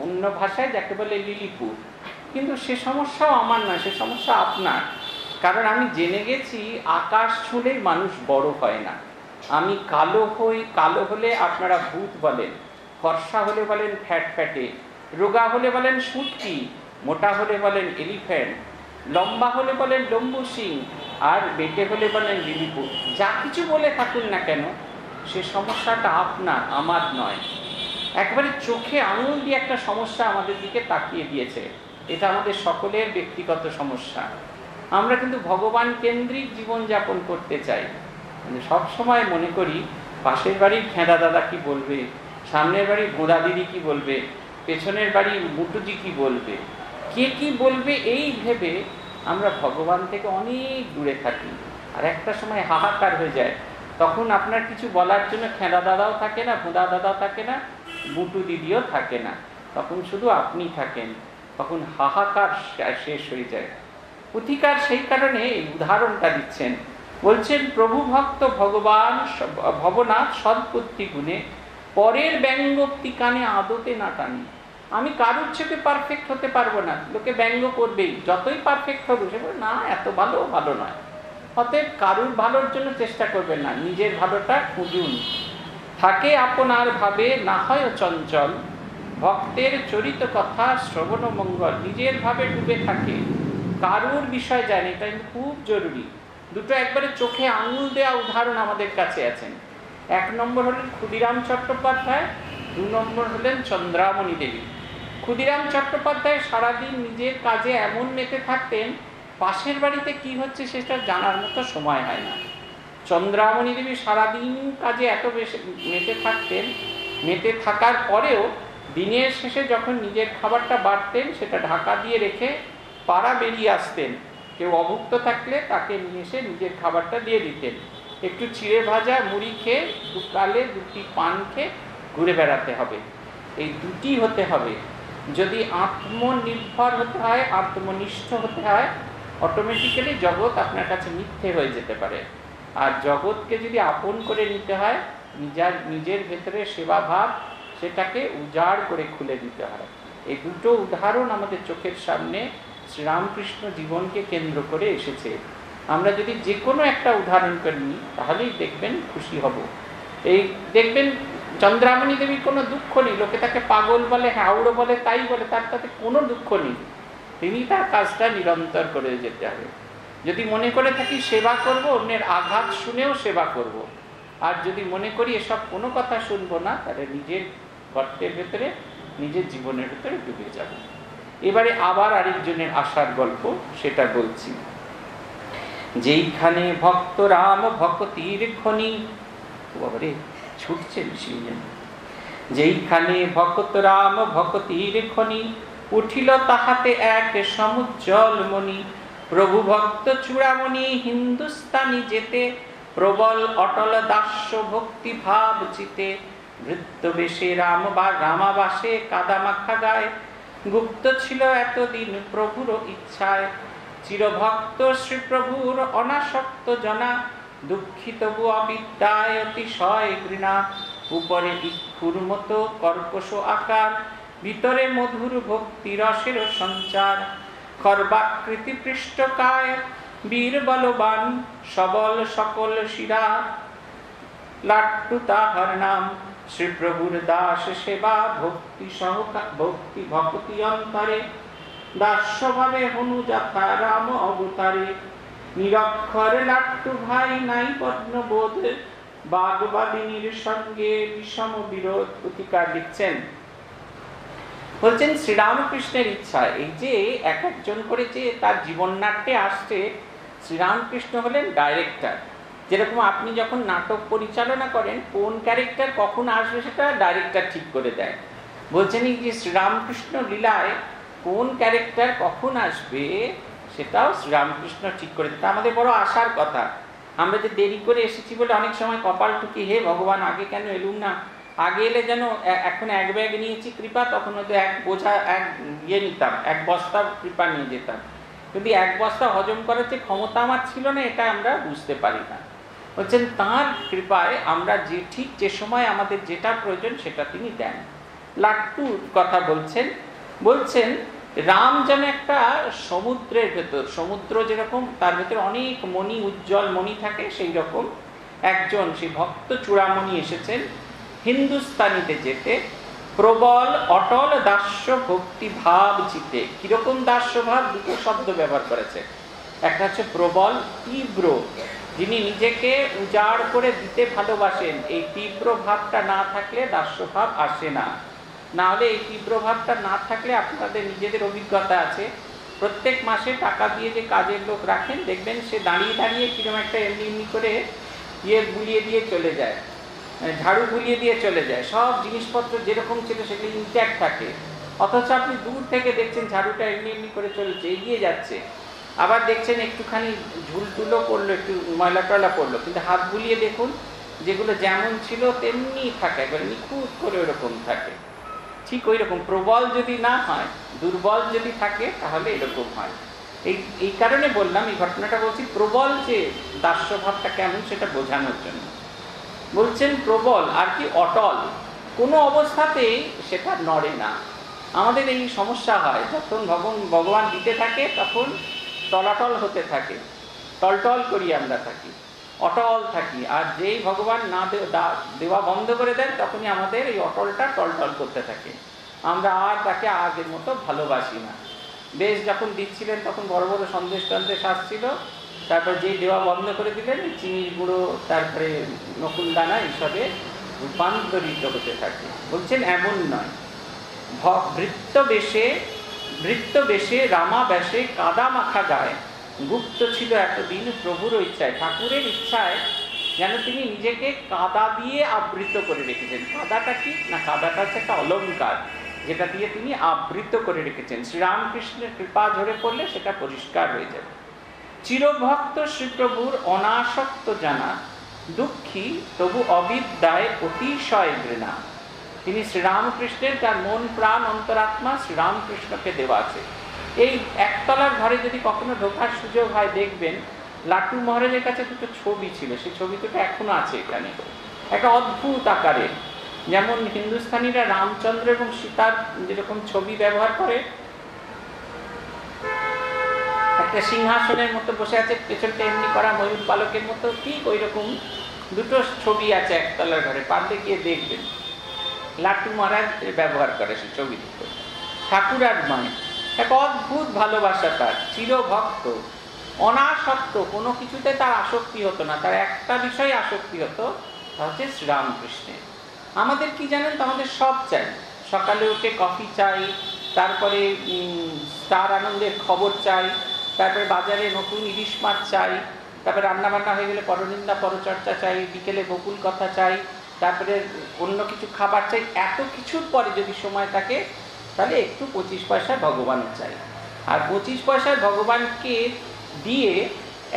অন্য ভাষায় যাকে বলে লিলিপুর। কিন্তু সে সমস্যাও আমার নয়, সে সমস্যা আপনার। কারণ আমি জেনে গেছি, আকাশ ছুঁলেই মানুষ বড় হয় না। আমি কালো হই, কালো হলে আপনারা ভূত বলেন, ফর্সা হলে বলেন ফ্যাট ফ্যাটে, রোগা হলে বলেন সুটকি, মোটা হলে বলেন এলিফ্যান্ট, লম্বা হলে বলেন লম্বু সিং, আর বেটে হলে বলেন লিলিপুর যা কিছু বলে থাকুন না কেন, সে সমস্যাটা আপনার, আমার নয়। একবারে চোখে আঙুল দিয়ে একটা সমস্যা আমাদের দিকে তাকিয়ে দিয়েছে। এটা আমাদের সকলের ব্যক্তিগত সমস্যা। আমরা কিন্তু ভগবান কেন্দ্রিক জীবনযাপন করতে চাই। মানে সবসময় মনে করি, পাশের বাড়ির খেঁদা দাদা কি বলবে? সামনের বাড়ির গোদা দিদি কি বলবে? পেছনের বাড়ি মুটুজি কি বলবে? কে কি বলবে এই ভেবে আমরা ভগবান থেকে অনেক দূরে থাকি। আর একটা সময় হাহাকার হয়ে যায়। তখন আপনার কিছু বলার জন্য খেঁদা দাদাও থাকে না, ভোঁদা দাদাও থাকে না বুটু দিদিও থাকে না। তখন শুধু আপনি থাকেন। তখন হাহাকার শেষ হয়ে যায়। পুথিকার সেই কারণে এই উদাহরণটা দিচ্ছেন। বলছেন, প্রভু ভক্ত ভগবান ভবনাথ সৎপত্তি গুণে পরের ব্যঙ্গোক্তি কানে আদতে না টানি। আমি কারুর থেকে পারফেক্ট হতে পারব না। লোকে ব্যঙ্গ করবেই। যতই পারফেক্ট হবে সে না, এত ভালো ভালো নয়। অতএব কারুর ভালোর জন্য চেষ্টা করবেন না। নিজের ভালোটা খুঁজুন। থাকে আপনার ভাবে, না হয় চঞ্চল ভক্তের চরিত কথা শ্রবণ মঙ্গল। নিজের ভাবে ডুবে থাকে। কারুর বিষয় জানে কিন্তু খুব জরুরি। দুটো একবারে চোখে আঙুল দেওয়া উদাহরণ আমাদের কাছে আছেন এক নম্বর হলেন ক্ষুদিরাম চট্টোপাধ্যায়, দু নম্বর হলেন চন্দ্রামণি দেবী। ক্ষুদিরাম চট্টোপাধ্যায় সারাদিন নিজের কাজে এমন মেতে থাকতেন, পাশের বাড়িতে কি হচ্ছে সেটা জানার মতো সময় হয় না। চন্দ্রামণি দেবী সারাদিন কাজে এত বেশি মেতে থাকতেন, মেতে থাকার পরেও দিনের শেষে যখন নিজের খাবারটা বাড়তেন, সেটা ঢাকা দিয়ে রেখে পাড়া বেরিয়ে আসতেন। কেউ অভুক্ত থাকলে তাকে নিয়ে এসে নিজের খাবারটা দিয়ে দিতেন। একটু চিড়ে ভাজা মুড়ি খেয়ে দুকালে দুটি পান খেয়ে ঘুরে বেড়াতে হবে। এই দুটি হতে হবে। যদি আত্মনির্ভর হতে হয়, আত্মনিষ্ঠ হতে হয় অটোমেটিক্যালি জগৎ আপনার কাছে মিথ্যে হয়ে যেতে পারে। আর জগৎকে যদি আপন করে নিতে হয়, নিজের নিজের ভেতরে সেবা ভাব সেটাকে উজাড় করে খুলে দিতে হয়। এই দুটো উদাহরণ আমাদের চোখের সামনে শ্রীরামকৃষ্ণ জীবনকে কেন্দ্র করে এসেছে। আমরা যদি যে কোনো একটা উদাহরণ করে নিই, তাহলেই দেখবেন খুশি হব। এই দেখবেন চন্দ্রামণি দেবীর কোনো দুঃখ নেই, লোকে তাকে পাগল বলে, হাওড়ো বলে, তাই বলে, তার তাতে কোনো দুঃখ নেই। তিনি তার কাজটা নিরন্তর করে যেতে হবে। যদি মনে করে থাকি সেবা করব, অন্যের আঘাত শুনেও সেবা করব। আর যদি মনে করি এসব কোনো কথা শুনব না, তাহলে নিজের গর্তের ভেতরে, নিজের জীবনের ভেতরে ডুবে যাব। এবারে আবার আরেকজনের আশার গল্প সেটা বলছি। যেইখানে ভক্ত রাম ভক্তির খনি বাবারে ছুটছেন শিবজন যেইখানে ভক্ত রাম ভক্তির খনি, উঠিল তাহাতে এক সমুজ্জ্বল মণি। প্রভু ভক্ত চূড়ামণি, হিন্দুস্তানি যেতে, প্রবল অটল দাস্য ভক্তি ভাব চিতে ভৃত্য বেশে রাম বা রামাবাসে কাদামাখা গায় গুপ্ত ছিল এতদিন প্রভুর ইচ্ছায়। চিরভক্ত শ্রীপ্রভুর অনাসক্ত জনা, দুঃখিত অবিদ্যায় অতিশয় ঘৃণা। উপরে ইক্ষুর মতো কর্কশ আকার, ভিতরে মধুর ভক্তি রসের সঞ্চার। খর্বাকৃতি পৃষ্ঠকায়, বীর বলবান, সবল সকল শিরা। লাট্টু তাহার নাম শ্রীপ্রভুর দাস সেবা, ভক্তি সহকার ভক্তি ভক্তি অন্তরে দাস্যভাবে হনু যাথা রাম অবতারে। নিরক্ষর লাট্টু ভাই নাই পদ্মবোধ, বাগবাদিনীর সঙ্গে বিষম বিরোধ প্রতিকার লিখছেন বলছেন, শ্রীরামকৃষ্ণের ইচ্ছা, এই যে এক একজন করে যে তার জীবন নাট্যে আসছে, শ্রীরামকৃষ্ণ হলেন ডাইরেক্টর যেরকম আপনি যখন নাটক পরিচালনা করেন, কোন ক্যারেক্টার কখন আসবে সেটা ডাইরেক্টর ঠিক করে দেয়। বলছেন যে শ্রীরামকৃষ্ণ লীলায় কোন ক্যারেক্টার কখন আসবে সেটাও শ্রীরামকৃষ্ণ ঠিক করে দিতে আমাদের বড় আশার কথা। আমরা যে দেরি করে এসেছি বলে অনেক সময় কপাল টুকি, হে ভগবান, আগে কেন এলুম না? আগে এলে যেন এখন এক ব্যাগ নিয়েছি কৃপা, তখন হয়তো এক বোঝা, এক ইয়ে নিতাম, এক বস্তা কৃপা নিয়ে যেতাম। যদি এক বস্তা হজম করার যে ক্ষমতা আমার ছিল না, এটা আমরা বুঝতে পারি না। বলছেন, তাঁর কৃপায় আমরা যে, ঠিক যে সময় আমাদের যেটা প্রয়োজন সেটা তিনি দেন। লাট্টুর কথা বলছেন বলছেন, রাম যেন একটা সমুদ্রের ভেতর, সমুদ্র যেরকম, তার ভেতর অনেক মণি উজ্জ্বল মণি থাকে, সেই রকম একজন সেই ভক্ত চূড়ামণি এসেছেন, হিন্দুস্তানিতে যেতে, প্রবল, অটল দাস্য ভক্তি ভাব চিতে কীরকম দাস্য ভাব দুটো শব্দ ব্যবহার করেছে। একটা হচ্ছে প্রবল, তীব্র যিনি নিজেকে উজাড় করে দিতে ভালোবাসেন, এই তীব্র ভাবটা না থাকলে দাস্য ভাব আসে না। না হলে এই তীব্র ভাবটা না থাকলে আপনাদের নিজেদের অভিজ্ঞতা আছে। প্রত্যেক মাসে টাকা দিয়ে যে কাজের লোক রাখেন, দেখবেন সে দাঁড়িয়ে দাঁড়িয়ে কীরকম একটা এমনি এমনি করে ইয়ে বুলিয়ে দিয়ে চলে যায় মানে ঝাড়ু বুলিয়ে দিয়ে চলে যায়। সব জিনিসপত্র যেরকম ছিল সেগুলো ইনট্যাক্ট থাকে। অথচ আপনি দূর থেকে দেখছেন ঝাড়ুটা এমনি এমনি করে চলেছে, এগিয়ে যাচ্ছে। আবার দেখছেন একটুখানি ঝুলটুলো করল, একটু ময়লা টয়লা করল কিন্তু হাত বুলিয়ে দেখুন, যেগুলো যেমন ছিল তেমনি থাকে, একবার নিখুঁত করে ওরকম থাকে। ঠিক ওই রকম প্রবল যদি না হয়, দুর্বল যদি থাকে, তাহলে এরকম হয়। এই এই কারণে বললাম, এই ঘটনাটা বলছি, প্রবল যে দাস্যভাবটা কেমন, সেটা বোঝানোর জন্য। বলছেন প্রবল আর কি অটল, কোনো অবস্থাতেই সেটা নড়ে না। আমাদের এই সমস্যা হয়, যখন ভগবান ভগবান দিতে থাকে, তখন টলাটল হতে থাকে, টলটল করি আমরা থাকি, অটল থাকি। আর যেই ভগবান না দেওয়া বন্ধ করে দেন, তখনই আমাদের এই অটলটা টলটল করতে থাকে। আমরা আর তাকে আগের মতো ভালোবাসি না। বেশ যখন দিচ্ছিলেন, তখন বড় বড় সন্দেশ টন্দেশ আসছিল। তারপর যেই দেওয়া বন্ধ করে দিলেন চিনির গুঁড়ো, তারপরে নকুল দানা এইসবে রূপান্তরিত হতে থাকে। বলছেন, এমন নয়। বৃত্ত বেশে বৃত্ত বেশে রামা বেশে কাদা মাখা গায়ে। গুপ্ত ছিল এতদিন প্রভুর ইচ্ছায়। ঠাকুরের ইচ্ছায় যেন তিনি নিজেকে কাদা দিয়ে আবৃত করে রেখেছেন। কাদাটা কি? না, কাদাটা হচ্ছে একটা অলঙ্কার, যেটা দিয়ে তিনি আবৃত করে রেখেছেন। শ্রীরামকৃষ্ণের কৃপা ঝরে পড়লে সেটা পরিষ্কার হয়ে যাবে। চিরভক্ত শ্রীপ্রভুর অনাসক্ত জানা, দুঃখী তবু অবিদ্যায় অতিশয় ঘৃণা। তিনি শ্রীরামকৃষ্ণের তার মন, প্রাণ, অন্তরাত্মা শ্রীরামকৃষ্ণকে দেওয়া আছে। এই একতলার ঘরে যদি কখনো ঢোকার সুযোগ হয়, দেখবেন লাটু মহারাজের কাছে দুটো ছবি ছিল। সেই ছবি দুটো এখনও আছে এখানে। একটা অদ্ভুত আকারে। যেমন হিন্দুস্তানিরা রামচন্দ্র এবং সীতার যেরকম ছবি ব্যবহার করে, একটা সিংহাসনের মতো বসে আছে, পেছনটা এমনি করা ময়ূর পালকের মতো, ঠিক ওই রকম দুটো ছবি আছে একতলার ঘরে পারলে গিয়ে দেখবেন। লাটু মহারাজ ব্যবহার করে সে ছবি দুটো ঠাকুর আর মায় এক অদ্ভুত ভালোবাসা তার, চিরভক্ত। অনাসক্ত, কোনো কিছুতে তার আসক্তি হতো না, তার একটা বিষয়ে আসক্তি হতো, তা হচ্ছে শ্রীরামকৃষ্ণের। আমাদের কি জানেন তো, আমাদের সব চাই। সকালে উঠে কফি চাই, তারপরে স্টার আনন্দের খবর চাই, তারপরে বাজারে নতুন ইলিশ মাছ চাই, তারপরে রান্নাবান্না হয়ে গেলে পরনিন্দা পরচর্চা চাই, বিকেলে বকুল কথা চাই তারপরে অন্য কিছু খাবার চাই, এত কিছুর পরে যদি সময় থাকে, তাহলে একটু পঁচিশ পয়সা ভগবান চাই। আর পঁচিশ পয়সায় ভগবানকে দিয়ে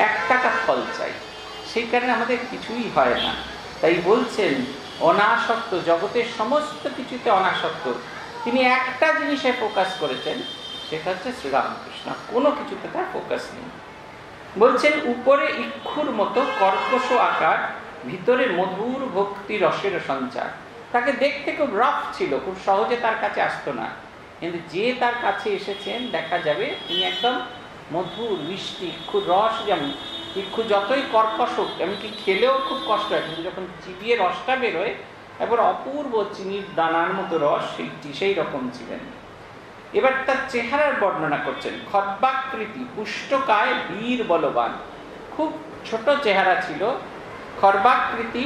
এক টাকা ফল চাই, সেই কারণে আমাদের কিছুই হয় না। তাই বলছেন, অনাসক্ত, জগতের সমস্ত কিছুতে অনাসক্ত। তিনি একটা জিনিসে ফোকাস করেছেন, সেটা হচ্ছে শ্রীরামকৃষ্ণ। কোনো কিছুতে তার ফোকাস নেই। বলছেন, উপরে ইক্ষুর মতো কর্কশ আকার ভিতরে মধুর ভক্তি রসের সঞ্চার। তাকে দেখতে খুব রফ ছিল, খুব সহজে তার কাছে আসতো না। কিন্তু যে তার কাছে এসেছেন, দেখা যাবে তিনি একদম মধুর, মিষ্টি ইক্ষুর রস যেমন ইক্ষু যতই কর্কশ হোক, এমনকি খেলেও খুব কষ্ট হয়। কিন্তু যখন চিবিয়ে রসটা বেরোয় এবার অপূর্ব চিনির দানার মতো রস সেইটি সেই রকম ছিলেন। এবার তার চেহারার বর্ণনা করছেন। খর্বাকৃতি পুষ্টকায় বীর বলবান। খুব ছোট চেহারা ছিল খর্বাকৃতি,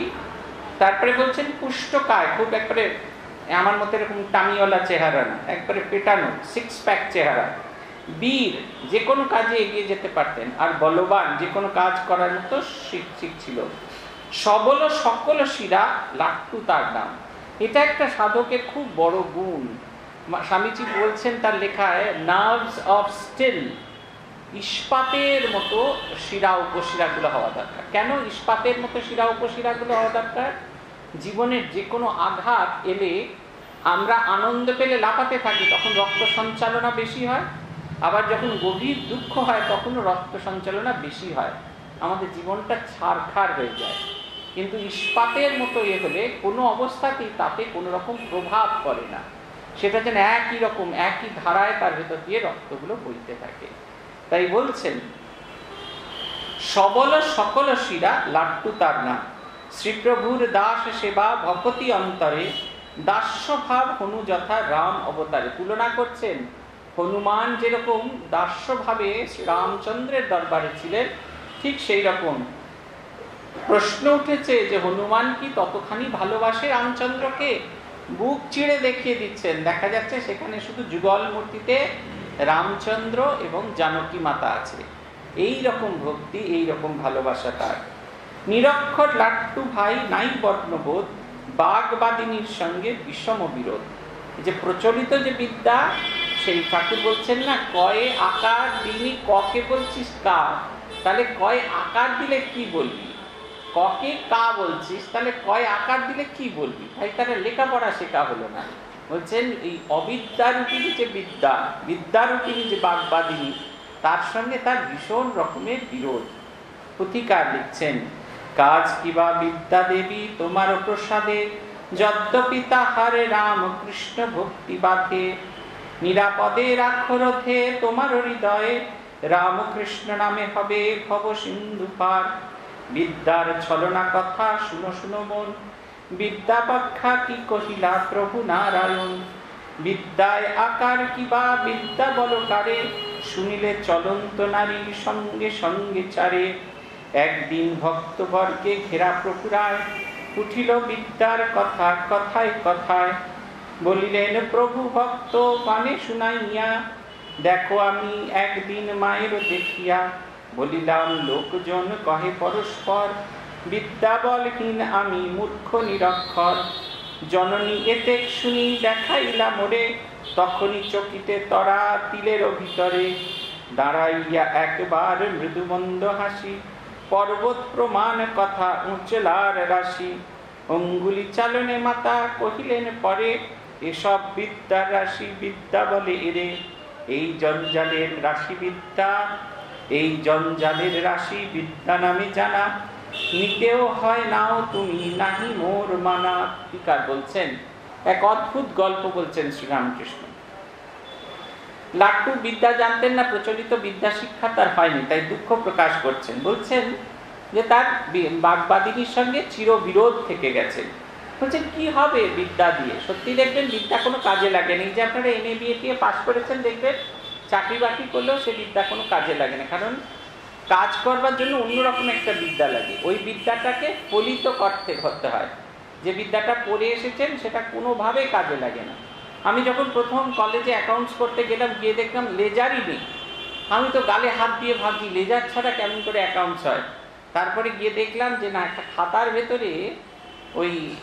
তারপরে বলছেন পুষ্টকায় খুব একবারে আমার মতো এরকম টামিওয়ালা চেহারা না, একবারে পেটানো সিক্স প্যাক চেহারা। বীর, যে কোনো কাজে এগিয়ে যেতে পারতেন, আর বলবান, যে কোনো কাজ করার মতো শিক্ষিক ছিল। সবল সকল শিরা, লাট্টু তার নাম। এটা একটা সাধকের খুব বড় গুণ। স্বামীজি বলছেন তার লেখায় নার্ভস অফ স্টিল ইস্পাতের মতো শিরা উপশিরাগুলো হওয়া দরকার। কেন ইস্পাতের মতো শিরা উপশিরাগুলো হওয়া দরকার? জীবনের যে কোনো আঘাত এলে আমরা আনন্দ পেলে লাফাতে থাকি, তখন রক্ত সঞ্চালনা বেশি হয়। আবার যখন গভীর দুঃখ হয় তখনও রক্ত সঞ্চালনা বেশি হয়। আমাদের জীবনটা ছাড়খাড় হয়ে যায়। কিন্তু ইস্পাতের মতো এ হলে কোনো অবস্থাতেই তাতে কোনো রকম প্রভাব পড়ে না। সেটা যেন একই রকম, একই ধারায় তার ভেতর দিয়ে রক্তগুলো বইতে থাকে। তাই বলছেন, সবল সকল শিরা লাট্টু তার নাম শ্রীপ্রভুর দাস সেবা ভকতি অন্তরে দাস্যভাব হনু যথা রাম অবতারে। তুলনা করছেন, হনুমান যেরকম দাস্যভাবে রামচন্দ্রের দরবারে ছিলেন, ঠিক সেই রকম। প্রশ্ন উঠেছে যে হনুমান কি ততখানি ভালোবাসে রামচন্দ্রকে? বুক চিড়ে দেখিয়ে দিচ্ছেন। দেখা যাচ্ছে সেখানে শুধু যুগল মূর্তিতে রামচন্দ্র এবং জানকী মাতা আছে। এই রকম ভক্তি, এই রকম ভালোবাসা তার। নিরক্ষর লাট্টু ভাই নাই বর্ণবোধ, বাগবাদিনীর সঙ্গে বিষম বিরোধ। যে প্রচলিত যে বিদ্যা, সেই ঠাকুর বলছেন না, কয়ে আকার দিনই ককে বলছিস কা? তাহলে কয় আকার দিলে কি বলবি? ককে কা বলছিস, তাহলে কয় আকার দিলে কি বলবি? ভাই তারা লেখাপড়া শেখা হলো না। বলছেন, এই অবিদ্যারূপিণী যে বিদ্যা বিদ্যারূপিণী যে বাগবাদিনী তার সঙ্গে তার ভীষণ রকমের বিরোধ। প্রতিকার লিখছেন, কাজ কিবা বিদ্যা দেবী তোমার প্রসাদে, যদ্যপি তাহারে রাম কৃষ্ণ ভক্তি বাধে। নিরাপদে রাখো রথে তোমার হৃদয়ে, রামকৃষ্ণ নামে হবে ভব সিন্ধু পার। বিদ্যার ছলনা কথা শুনো শুনো মন বিদ্যাপক্ষা কি কহিলা, প্রভু নারায়ণ? বিদ্যায় আকার কিবা বিদ্যা বলকারে শুনিলে চলন্ত নারীর সঙ্গে সঙ্গে চারে। একদিন ভক্তবর্গে ঘেরা প্রকুরায় উঠিল বিদ্যার কথা, কথায় কথায়। বলিলেন, প্রভু ভক্ত পানে শুনাইয়া দেখো আমি একদিন মায়ের দেখিয়া। বলিলাম, লোকজন কহে পরস্পর বিদ্যা বলহীন আমি মূর্খ নিরক্ষর। জননী এতে শুনি দেখাইলা মোরে তখনই চকিতে তরা তিলের ভিতরে। দাঁড়াইয়া একবার মৃদুমন্দ হাসি, পর্বত প্রমাণ কথা উঁচলার রাশি। অঙ্গুলি চালনে মাতা কহিলেন, পরে এসব বিদ্যার রাশি বিদ্যা বলে এরে। এই জঞ্জালের রাশি বিদ্যা, এই জঞ্জালের রাশি বিদ্যা নামে জানা। নিতেও হয় নাও, তুমি নাহি মোর মানা। টিকার বলছেন, এক অদ্ভুত গল্প বলছেন শ্রীরামকৃষ্ণ। লাট্টু বিদ্যা জানতেন না, প্রচলিত বিদ্যা শিক্ষা তার হয়নি, তাই দুঃখ প্রকাশ করছেন। বলছেন যে তার বাগবাদিনীর সঙ্গে চির বিরোধ থেকে গেছে বলছেন, কি হবে বিদ্যা দিয়ে? সত্যি দেখবেন, বিদ্যা কোনো কাজে লাগে লাগেনি যে আপনারা এম এ বিএ পাশ করেছেন, দেখবেন, চাকরি বাকরি করলেও সে বিদ্যা কোনো কাজে লাগে না। কারণ কাজ করবার জন্য অন্যরকম একটা বিদ্যা লাগে। ওই বিদ্যাটাকে ফলিত করতে করতে হয়। যে বিদ্যাটা পড়ে এসেছেন, সেটা কোনোভাবেই কাজে লাগে না। আমি যখন প্রথম কলেজে অ্যাকাউন্টস করতে গেলাম, গিয়ে দেখলাম লেজারই নেই। আমি তো গালে হাত দিয়ে ভাবছি, লেজার ছাড়া কেমন করে অ্যাকাউন্টস হয়? তারপরে গিয়ে দেখলাম যে না, একটা খাতার ভেতরে ওই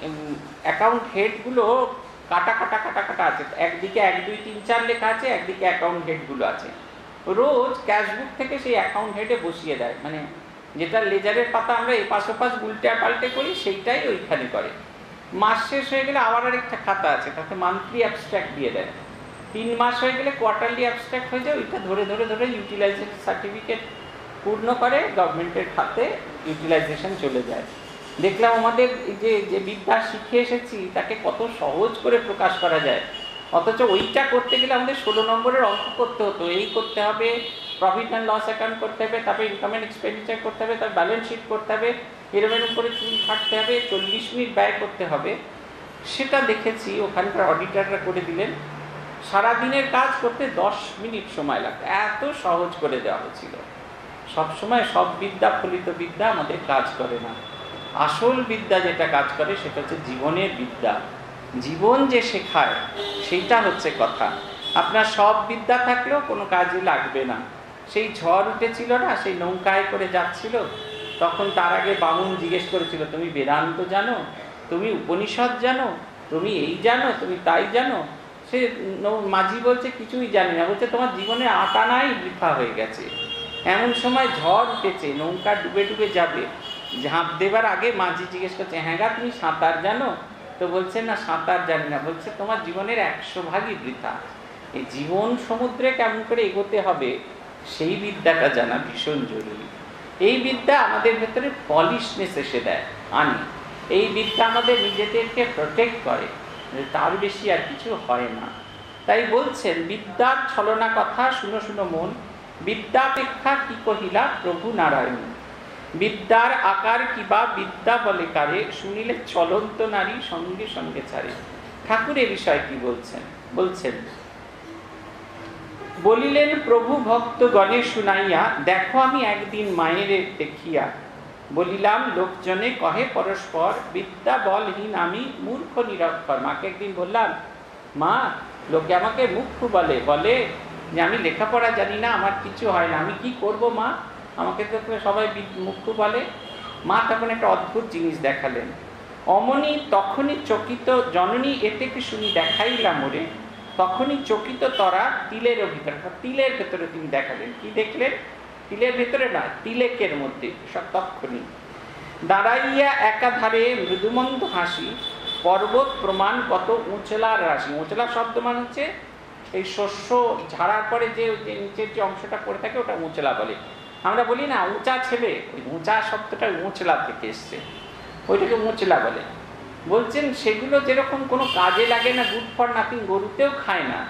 অ্যাকাউন্ট হেডগুলো কাটা কাটা কাটা কাটা আছে। একদিকে এক, দুই, তিন, চার লেখা আছে, একদিকে অ্যাকাউন্ট হেডগুলো আছে। রোজ ক্যাশবুক থেকে সেই অ্যাকাউন্ট হেডে বসিয়ে দেয়। মানে যেটা লেজারের পাতা আমরা এপাশ ওপাশ উল্টে পাল্টে করি, সেইটাই ওইখানে করে। মাস শেষ হয়ে গেলে আবার আরেকটা খাতা আছে, তাতে মান্থলি অ্যাবস্ট্রাক্ট দিয়ে দেয়। তিন মাস হয়ে গেলে কোয়ার্টারলি অ্যাবস্ট্রাক্ট হয়ে যায়, ওইটা ধরে ধরে ধরে ইউটিলাইজেশন সার্টিফিকেট পূর্ণ করে গভর্নমেন্টের খাতে ইউটিলাইজেশন চলে যায়। দেখলাম আমাদের যে যে বিদ্যা শিখে এসেছি, তাকে কত সহজ করে প্রকাশ করা যায়। অথচ ওইটা করতে গেলে আমাদের ষোলো নম্বরের অঙ্ক করতে হতো। এই করতে হবে প্রফিট অ্যান্ড লস অ্যাকাউন্ট করতে হবে, তারপরে ইনকাম অ্যান্ড এক্সপেন্ডিচার করতে হবে তার ব্যালেন্স শিট করতে হবে এরমের উপরে চুল কাটতে হবে, চল্লিশ মিনিট ব্যয় করতে হবে। সেটা দেখেছি, ওখানকার অডিটাররা করে দিলেন। সারাদিনের কাজ করতে দশ মিনিট সময় লাগতো। এত সহজ করে দেওয়া হয়েছিল। সবসময় সব বিদ্যা ফলিত বিদ্যা আমাদের কাজ করে না। আসল বিদ্যা যেটা কাজ করে, সেটা হচ্ছে জীবনের বিদ্যা। জীবন যে শেখায় সেইটা হচ্ছে কথা। আপনার সব বিদ্যা থাকলেও কোনো কাজে লাগবে না। সেই ঝড় উঠেছিল না, সেই নৌকায় করে যাচ্ছিল, তখন তার আগে বামুন জিজ্ঞেস করেছিল, তুমি বেদান্ত জানো? তুমি উপনিষদ জানো? তুমি এই জানো? তুমি তাই জানো? সে মাঝি বলছে, কিছুই জানি না। বলছে, তোমার জীবনে আটা নাই, বৃথা হয়ে গেছে। এমন সময় ঝড় উঠেছে, নৌকা ডুবে ডুবে যাবে। ঝাঁপ দেবার আগে মাঝি জিজ্ঞেস করছে হ্যাঁ গা, তুমি সাঁতার জানো? তো বলছে, না, সাঁতার জানি না। বলছে, তোমার জীবনের একশো ভাগই বৃথা। এই জীবন সমুদ্রে কেমন করে এগোতে হবে, সেই বিদ্যাটা জানা ভীষণ জরুরি। এই বিদ্যা আমাদের ভেতরে পলিশনেস এসে দেয়, আনি। এই বিদ্যা আমাদের নিজেদেরকে প্রোটেক্ট করে তার বেশি আর কিছু হয় না। তাই বলছেন, বিদ্যার ছলনা কথা, শুনো শুনো মন। বিদ্যাপেক্ষা কি কহিলা, প্রভু নারায়ণ। বিদ্যার আকার কিবা বিদ্যা বলে কারে, শুনিলে চলন্ত নারী সঙ্গে সঙ্গে ছাড়ে। ঠাকুর এ বিষয়ে কি বলছেন? বলছেন, বলিলেন, প্রভু ভক্ত গণে শুনাইয়া, দেখো আমি একদিন মায়ের দেখিয়া। বলিলাম, লোকজনে কহে, পরস্পর বিদ্যা বলহীন আমি মূর্খ নিরক্ষর। মাকে একদিন বললাম, মা, লোকে আমাকে মুখ্য বলে বলে যে আমি লেখাপড়া জানি না, আমার কিছু হয় না। আমি কি করব, মা? আমাকে তো সবাই মুক্ত বলে। মা তখন একটা অদ্ভুত জিনিস দেখালেন। অমনি তখনই চকিত জননী এতে কি শুনি দেখাইলাম ওরে তখনই চকিত তরা তিলের ভিতরে তিলের ভেতরে তিনি দেখালেন। কি দেখলেন? তিলের ভেতরে না, তিলেকের মধ্যে, সব তক্ষণি। দাঁড়াইয়া একাধারে মৃদুমন্দ হাসি, পর্বত প্রমাণ কত উঁচলার রাশি উঁচলা শব্দ মানে হচ্ছে, এই শস্য ঝাড়ার পরে যে নিচের যে অংশটা পড়ে থাকে, ওটা উঁচলা বলে। আমরা বলি না, উঁচা ছেলে ওই উঁচা শব্দটা উঁচলা থেকে এসছে। ওইটাকে উঁচলা বলে। বলছেন, সেগুলো যেরকম কোনো কাজে লাগে না গুড ফর নাথিং গরুতেও খায় না।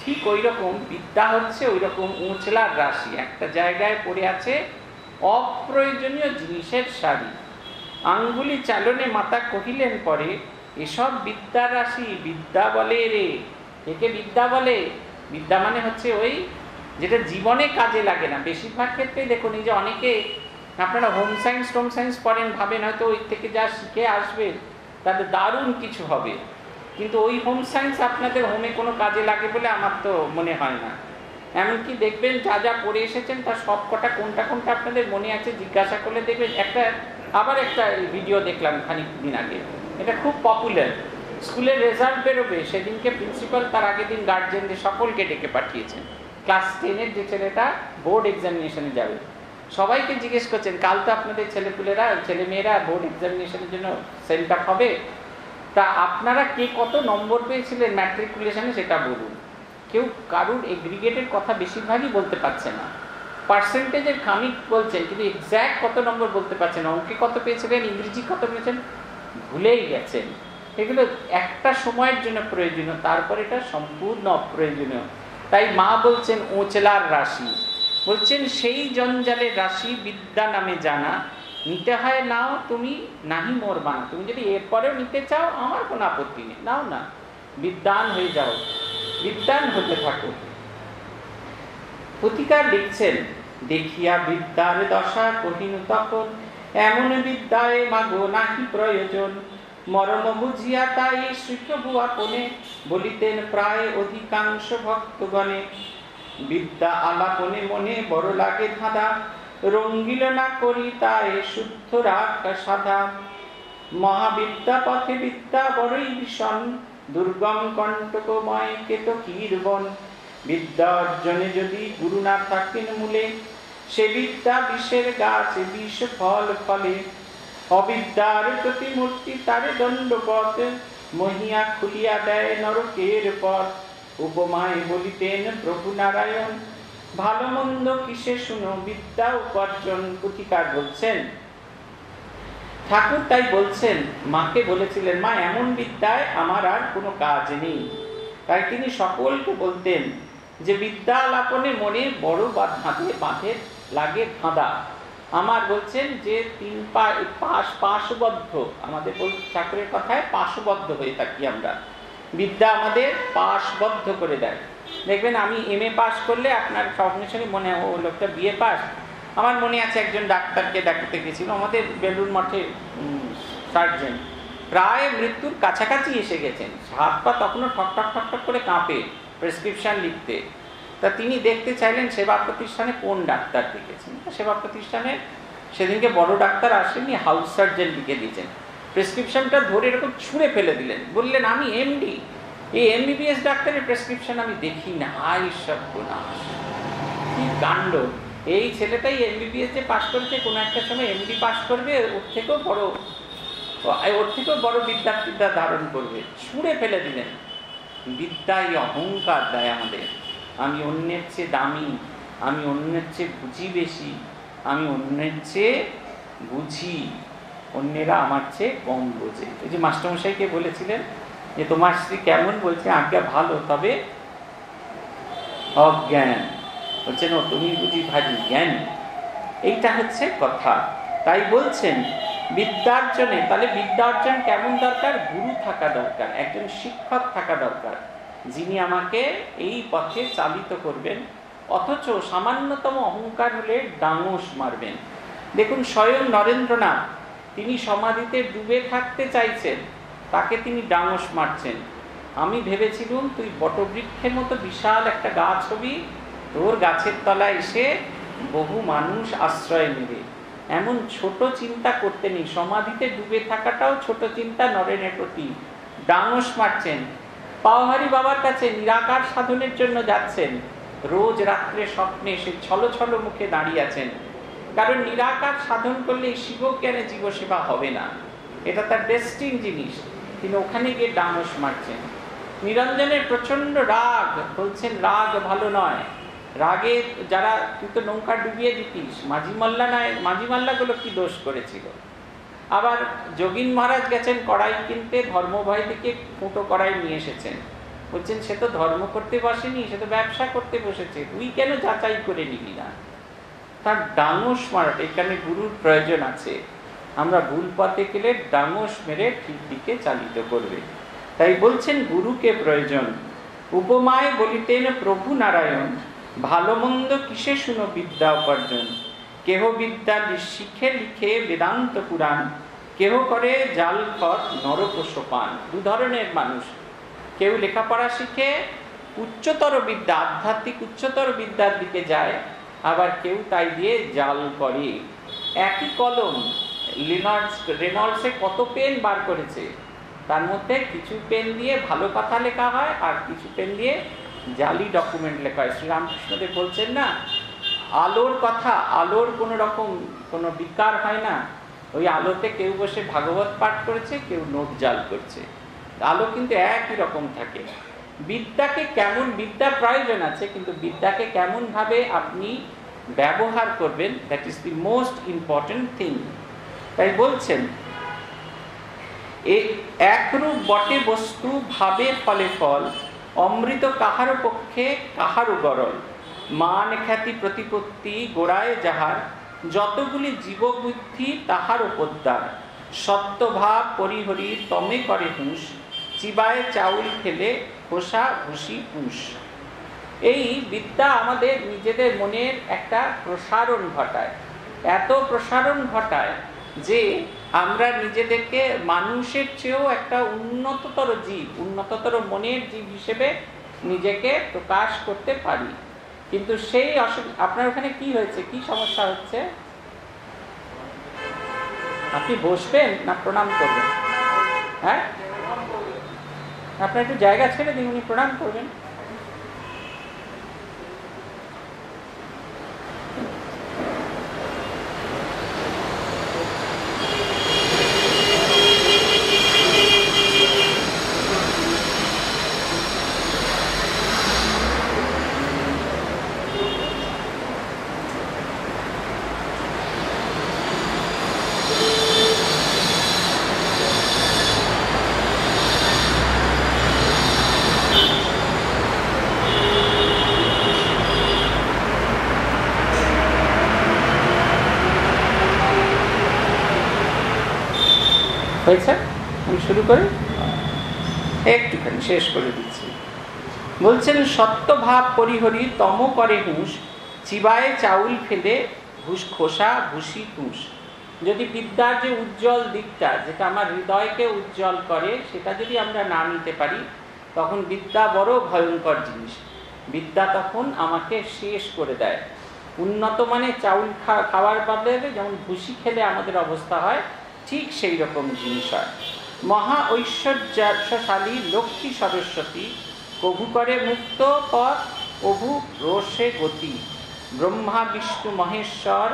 ঠিক ওই রকম বিদ্যা হচ্ছে ওই রকম উঁচলার রাশি একটা জায়গায় পড়ে আছে অপ্রয়োজনীয় জিনিসের শাড়ি। আঙ্গুলি চালনে মাতা কহিলেন পরে, এসব বিদ্যার রাশি বিদ্যা বলে রে। একে বিদ্যা বলে? বিদ্যা মানে হচ্ছে ওই যেটা জীবনে কাজে লাগে না। বেশিরভাগ ক্ষেত্রেই দেখুন, এই যে অনেকে আপনারা হোম সায়েন্স টোম সায়েন্স পড়েন, ভাবেন হয়তো ওই থেকে যা শিখে আসবে তাদের দারুণ কিছু হবে। কিন্তু ওই হোম সায়েন্স আপনাদের হোমে কোনো কাজে লাগে বলে আমার তো মনে হয় না। এমনকি দেখবেন যা যা পড়ে এসেছেন, তার সব কটা কোনটা কোনটা আপনাদের মনে আছে, জিজ্ঞাসা করলে দেখবেন একটা, আবার একটা ভিডিও দেখলাম খানিক দিন আগে। এটা খুব পপুলার স্কুলের রেজাল্ট বেরোবে, সেদিনকে প্রিন্সিপাল তার আগের দিন গার্জেনদের সকলকে ডেকে পাঠিয়েছেন। ক্লাস টেনের যে ছেলেটা, বোর্ড এক্সামিনেশনে যাবে। সবাইকে জিজ্ঞেস করছেন, কাল তো আপনাদের ছেলেপুলেরা ছেলে মেয়েরা বোর্ড এক্সামিনেশনের জন্য সেন্ট আপ হবে? তা আপনারা কে কত নম্বর পেয়েছিলেন ম্যাট্রিকুলেশনে সেটা বলুন। কেউ কারুর এগ্রিগেটের কথা বেশিরভাগই বলতে পারছে না। পার্সেন্টেজের খামিক বলছেন, কিন্তু এক্স্যাক্ট কত নম্বর বলতে পারছেন? অঙ্কে কত পেয়েছিলেন? ইংরেজি কত পেয়েছেন? ভুলেই গেছেন। এগুলো একটা সময়ের জন্য প্রয়োজনীয়, তারপর এটা সম্পূর্ণ অপ্রয়োজনীয়। তাই মা বলছেন, ওচলার রাশি। বলছেন, সেই জঞ্জালের রাশি বিদ্যা নামে জানা। নিতে হয় নাও, তুমি নাহি মোর বানা তুমি যদি এরপরেও নিতে চাও, আমার কোনো আপত্তি নেই। নাও না। বিদ্যান হয়ে যাও। বিদ্যান হতে থাকো। প্রতিকার লিখছেন, দেখিয়া বিদ্যার দশা কহিনু তখন এমন বিদ্যায় মাগো নাহি প্রয়োজন। মরম বুঝিয়া তাই শ্রীপ্রভু আপনে বলিতেন প্রায় অধিকাংশ ভক্তগণে। বিদ্যা আলাপনে মনে বড় লাগে ধাঁধা, রঙ্গিল না করি তাই শুদ্ধ রাখ সাদা মহাবিদ্যা পথে বিদ্যা বড়ই ভীষণ, দুর্গম কণ্টকময় কেত কীর্বন বিদ্যা অর্জনে যদি গুরু না থাকেন মূলে, সে বিদ্যা বিষের গাছ বিষ ফল ফলে। অবিদ্যার প্রতিমূর্তি তারে দণ্ডপথ মহিয়া খুলিয়া দেয় নরকের পথ। উপমায় বলিতেন প্রভু নারায়ণ ভালো মন্দ কিসে শুনো, বিদ্যা উপার্জন পুথিকার বলছেন। ঠাকুর তাই বলছেন, মাকে বলেছিলেন, মা, এমন বিদ্যায় আমার আর কোনো কাজ নেই। তাই তিনি সকলকে বলতেন, যে বিদ্যা লাপনে মনে বড় বা ধাঁধে বাঁধে, লাগে ধাঁধা আমার বলছেন যে তিন পাশ পাশবদ্ধ আমাদের ঠাকুরের কথায় পাশবদ্ধ হয়ে থাকি আমরা। বিদ্যা আমাদের পাশবদ্ধ করে দেয়। দেখবেন আমি এম এ পাস করলে আপনার সঙ্গে সঙ্গে মনে, ও লোকটা বিএ পাস আমার মনে আছে একজন ডাক্তারকে দেখাতে গেছিল, আমাদের বেলুর মঠে সার্জেন। প্রায় মৃত্যুর কাছাকাছি এসে গেছেন। হাত পা তখনও ঠক ঠক ঠক করে কাঁপে, প্রেসক্রিপশান লিখতে। তা তিনি দেখতে চাইলেন সেবা প্রতিষ্ঠানে কোন ডাক্তার দেখেছেন সেবা প্রতিষ্ঠানে সেদিনকে বড় ডাক্তার আসেনি হাউস সার্জন লিখে দিয়েছেন। প্রেসক্রিপশনটা ধরে এরকম ছুঁড়ে ফেলে দিলেন। বললেন, আমি এমডি এই এমবিবিএস ডাক্তারের প্রেসক্রিপশন আমি দেখি না। আই সব কি কাণ্ড। এই ছেলেটাই এমবিবিএস যে পাশ করেছে, কোনো একটা সময় এমডি পাশ করবে, ওর থেকেও বড়, ওর থেকেও বড় বিদ্যার্থীরা ধারণ করবে। ছুঁড়ে ফেলে দিলেন। বিদ্যায় অহংকার দেয় আমাদের। আমি অন্যের চেয়ে দামি, আমি অন্যের চেয়ে বুঝি বেশি, আমি অন্যের চেয়ে বুঝি, অন্যেরা আমার চেয়ে কম বোঝে। এই যে মাস্টারমশাইকে বলেছিলেন যে, তোমার স্ত্রী কেমন? বলছে, আজ্ঞা ভালো, তবে অজ্ঞান। বলছেন ও তুমি বুঝি ভারী, জ্ঞান। এইটা হচ্ছে কথা। তাই বলছেন, বিদ্যার্জনে, তাহলে বিদ্যার্জন কেমন দরকার? গুরু থাকা দরকার, একজন শিক্ষক থাকা দরকার। যিনি আমাকে এই পথে চালিত করবেন, অথচ সামান্যতম অহংকার হলে ডাঙস মারবেন। দেখুন, স্বয়ং নরেন্দ্রনাথ, তিনি সমাধিতে ডুবে থাকতে চাইছেন, তাকে তিনি ডাঙস মারছেন। আমি ভেবেছিলাম, তুই বটবৃক্ষের মতো বিশাল একটা গাছ হবি তোর গাছের তলায় এসে বহু মানুষ আশ্রয় নেবে। এমন ছোট চিন্তা করতে নেই, সমাধিতে ডুবে থাকাটাও ছোট চিন্তা নরেনের প্রতি। ডাঙস মারছেন পাওহারি বাবার কাছে নিরাকার সাধনের জন্য যাচ্ছেন। রোজ রাত্রে স্বপ্নে সে ছলো ছলো মুখে দাঁড়িয়ে আছেন। কারণ নিরাকার সাধন করলে শিব জ্ঞানে জীবসেবা হবে না। এটা তার ডেস্টিন জিনিস। তিনি ওখানে গিয়ে ডাঙস মারছেন। নিরঞ্জনের প্রচণ্ড রাগ, বলছেন, রাগ ভালো নয়। রাগে যারা তুই তো নৌকা ডুবিয়ে দিতিস। মাঝি মাল্লা নয় মাঝি মাল্লাগুলো কি দোষ করেছিল? আবার যোগিন মহারাজ গেছেন কড়াই কিনতে, ধর্মভয় থেকে ফুটো কড়াই নিয়ে এসেছেন। বলছেন, সে তো ধর্ম করতে বসেনি, সে তো ব্যবসা করতে বসেছে, তুই কেন যাচাই করে নিবি না? তার ডাঙস মারাটা, এখানে গুরুর প্রয়োজন আছে। আমরা ভুল পথে গেলে ডাঙস মেরে ঠিক দিকে চালিত করবে। তাই বলছেন, গুরুকে প্রয়োজন। উপমায় বলিতেন প্রভু নারায়ণ, ভালো মন্দ কিসে শুনো বিদ্যা উপার্জন? কেহ বিদ্যা শিখে লিখে বেদান্ত পুরাণ, কেহ করে জাল খত নরক সোপান দু ধরনের মানুষ। কেউ লেখাপড়া শিখে উচ্চতর বিদ্যা, আধ্যাত্মিক উচ্চতর বিদ্যার দিকে যায়, আবার কেউ তাই দিয়ে জাল করে। একই কলম লিনার্স রেনল্ডসে কত পেন বার করেছে? তার মধ্যে কিছু পেন দিয়ে ভালো কথা লেখা হয় আর কিছু পেন দিয়ে জালি ডকুমেন্ট লেখা হয়। শ্রীরামকৃষ্ণদেব বলছেন না আলোর কথা, আলোর কোনো রকম কোনো বিকার হয় না। ওই আলোতে কেউ বসে ভাগবত পাঠ করেছে, কেউ নোট জাল করছে। আলো কিন্তু একই রকম থাকে। বিদ্যাকে কেমন বিদ্যা প্রয়োজন আছে, কিন্তু বিদ্যাকে কেমনভাবে আপনি ব্যবহার করবেন that is the most important thing তাই বলছেন একরূপ বটে বস্তু ভাবে ফলে ফল, অমৃত কাহার পক্ষে কাহারও গরল। মান খ্যাতি প্রতিপত্তি গোড়ায় যাহার, যতগুলি জীববুদ্ধি তাহার উপদ্দার সত্যভাব পরিহরি তমে করে হুঁস চিবায় চাউল ফেলে খোসা ভুসি পুষ এই বিদ্যা আমাদের নিজেদের মনের একটা প্রসারণ ঘটায়। এত প্রসারণ ঘটায় যে আমরা নিজেদেরকে মানুষের চেয়েও একটা উন্নততর জীব, উন্নততর মনের জীব হিসেবে নিজেকে প্রকাশ করতে পারি। কিন্তু সেই আপনার ওখানে কি হয়েছে? কি সমস্যা হচ্ছে? আপনি বসবেন না প্রণাম করবেন? হ্যাঁ? আপনার একটু জায়গা ছেড়ে দিন, উনি প্রণাম করবেন হয়েছে আমি শুরু করি একটুখানি শেষ করে দিচ্ছি। বলছেন সত্যভাব পরিহরি তম করে হুঁস চিবায় চাউল ফেলে ঘুষ খোসা ভুসি তুষ। যদি বিদ্যার যে উজ্জ্বল দিকটা, যেটা আমার হৃদয়কে উজ্জ্বল করে, সেটা যদি আমরা না নিতে পারি, তখন বিদ্যা বড় ভয়ঙ্কর জিনিস। বিদ্যা তখন আমাকে শেষ করে দেয়। উন্নত মানে চাউল খাওয়ার বদলে যেমন ভুসি খেলে আমাদের অবস্থা হয়, ঠিক সেই রকম জিনিস হয়। মহা ঐশ্বর্যশালী লক্ষ্মী সরস্বতী কভু করে মুক্ত পথ অভু রোষে গতি। ব্রহ্মা, বিষ্ণু, মহেশ্বর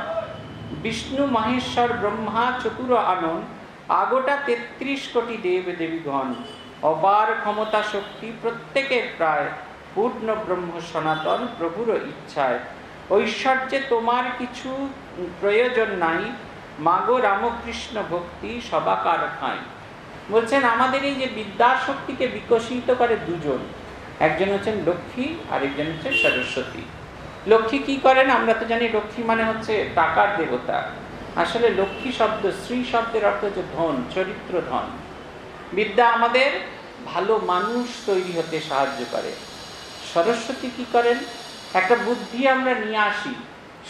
বিষ্ণু, মহেশ্বর, ব্রহ্মা, চতুর আনন, আগোটা তেত্রিশ কোটি দেব দেবীগণ অবার ক্ষমতা শক্তি প্রত্যেকের প্রায় পূর্ণ ব্রহ্ম সনাতন প্রভুর ইচ্ছায়। ঐশ্বর্যে তোমার কিছু প্রয়োজন নাই, মাগো রামকৃষ্ণ ভক্তি সবাকার খায়। বলছেন, আমাদের এই যে বিদ্যা শক্তিকে বিকশিত করে দুজন, একজন হচ্ছেন লক্ষ্মী আর একজন হচ্ছেন সরস্বতী। লক্ষ্মী কি করেন? আমরা তো জানি লক্ষ্মী মানে হচ্ছে টাকার দেবতা। আসলে লক্ষ্মী শব্দ শ্রী শব্দের অর্থ হচ্ছে ধন, চরিত্র ধন। বিদ্যা আমাদের ভালো মানুষ তৈরি হতে সাহায্য করে। সরস্বতী কি করেন? একটা বুদ্ধি আমরা নিয়ে আসি।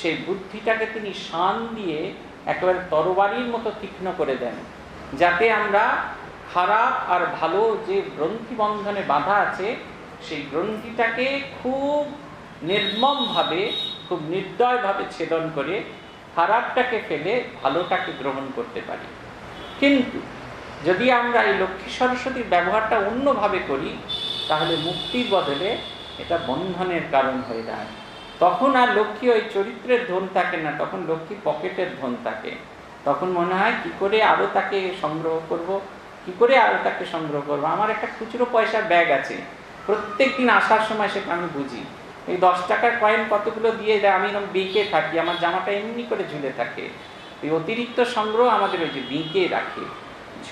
সেই বুদ্ধিটাকে তিনি শান দিয়ে একেবারে তরবারির মতো তীক্ষ্ণ করে দেন। যাতে আমরা খারাপ আর ভালো যে গ্রন্থি বন্ধনে বাধা আছে, সেই গ্রন্থিটাকে খুব নির্মমভাবে, খুব নির্দয়ভাবে ছেদন করে খারাপটাকে ফেলে ভালোটাকে গ্রহণ করতে পারি। কিন্তু যদি আমরা এই লক্ষ্মী সরস্বতীর ব্যবহারটা অন্যভাবে করি, তাহলে মুক্তির বদলে এটা বন্ধনের কারণ হয়ে যায় তখন আর লক্ষ্মী ওই চরিত্রের ধন থাকে না, তখন লক্ষ্মী পকেটের ধন থাকে। তখন মনে হয়, কি করে আরও তাকে সংগ্রহ করব? কি করে আরও তাকে সংগ্রহ করব? আমার একটা খুচরো পয়সার ব্যাগ আছে। প্রত্যেক দিন আসার সময় সেটা আমি বুঝি। এই দশ টাকার কয়েন কতগুলো দিয়ে দেয় আমি এরকম বেঁকে থাকি, আমার জামাটা এমনি করে ঝুলে থাকে। এই অতিরিক্ত সংগ্রহ আমাদের ওই যে বেঁকে রাখে,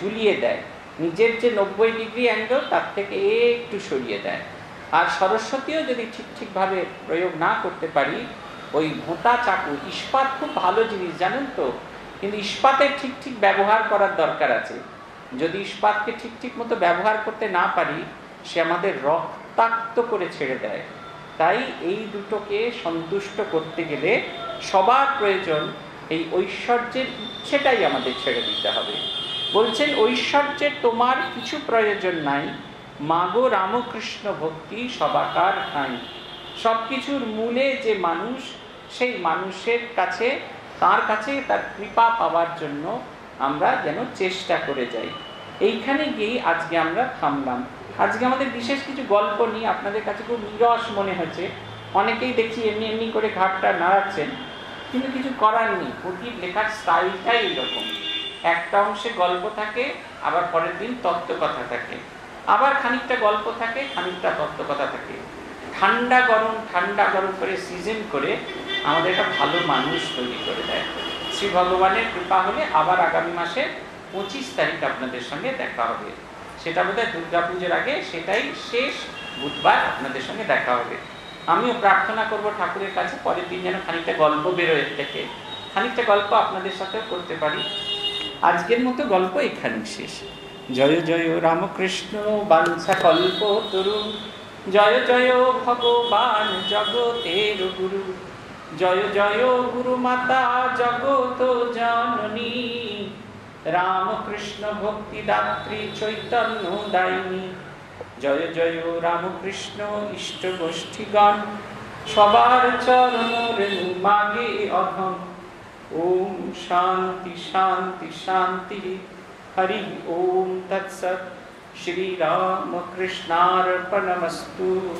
ঝুলিয়ে দেয়। নিজের যে নব্বই ডিগ্রি অ্যাঙ্গেল তার থেকে একটু সরিয়ে দেয়। আর সরস্বতীও যদি ঠিক ঠিকভাবে প্রয়োগ না করতে পারি, ওই ভোঁতা চাকু, ইস্পাত খুব ভালো জিনিস, জানেন তো? কিন্তু ইস্পাতের ঠিক ঠিক ব্যবহার করার দরকার আছে। যদি ইস্পাতকে ঠিক ঠিক মতো ব্যবহার করতে না পারি, সে আমাদের রক্তাক্ত করে ছেড়ে দেয়। তাই এই দুটোকে সন্তুষ্ট করতে গেলে সবার প্রয়োজন এই ঐশ্বর্যের ইচ্ছেটাই আমাদের ছেড়ে দিতে হবে। বলছেন ঐশ্বর্যের তোমার কিছু প্রয়োজন নাই। মাগো রামকৃষ্ণ ভক্তি সবাকার ঠাঁই সব কিছুর মূলে যে মানুষ, সেই মানুষের কাছে, তার কাছে তার কৃপা পাওয়ার জন্য আমরা যেন চেষ্টা করে যাই। এইখানে গিয়েই আজকে আমরা থামলাম। আজকে আমাদের বিশেষ কিছু গল্প নিয়ে আপনাদের কাছে খুব নিরস মনে হয়েছে অনেকেই দেখছি এমনি এমনি করে ঘাটটা নাড়াচ্ছেন, কিন্তু কিছু করার নেই। পুঁথির লেখার স্টাইলটাই এরকম একটা অংশে গল্প থাকে, আবার পরের দিন তত্ত্ব কথা থাকে। আবার খানিকটা গল্প থাকে, খানিকটা তত্ত্ব কথা থাকে। ঠান্ডা গরম ঠান্ডা গরম করে সিজন করে আমাদের একটা ভালো মানুষ তৈরি করে দেয়। শ্রী ভগবানের কৃপা হলে আবার আগামী মাসে পঁচিশ তারিখ আপনাদের সঙ্গে দেখা হবে। সেটা বোধহয় দুর্গাপুজোর আগে, সেটাই শেষ বুধবার আপনাদের সঙ্গে দেখা হবে। আমিও প্রার্থনা করব ঠাকুরের কাছে, পরের দিন যেন খানিকটা গল্প বেরোয় থেকে। খানিকটা গল্প আপনাদের সাথেও করতে পারি। আজকের মতো গল্প এখানেই শেষ। জয় জয় রামকৃষ্ণ বাঞ্ছা কল্প তরুণ জয় জয় ভগবান জগতের গুরু। জয় জয় গুরু মাতা জগত জননী। রামকৃষ্ণ ভক্তি দাত্রী চৈতন্য দায়িনী। জয় জয় রামকৃষ্ণ ইষ্ট গোষ্ঠীগণ, সবার চরণ রেণু মাগে অধম। ওম শান্তি শান্তি শান্তি। হরি ওম তৎসৎ। শ্রীরামকৃষ্ণার্পণমস্তু।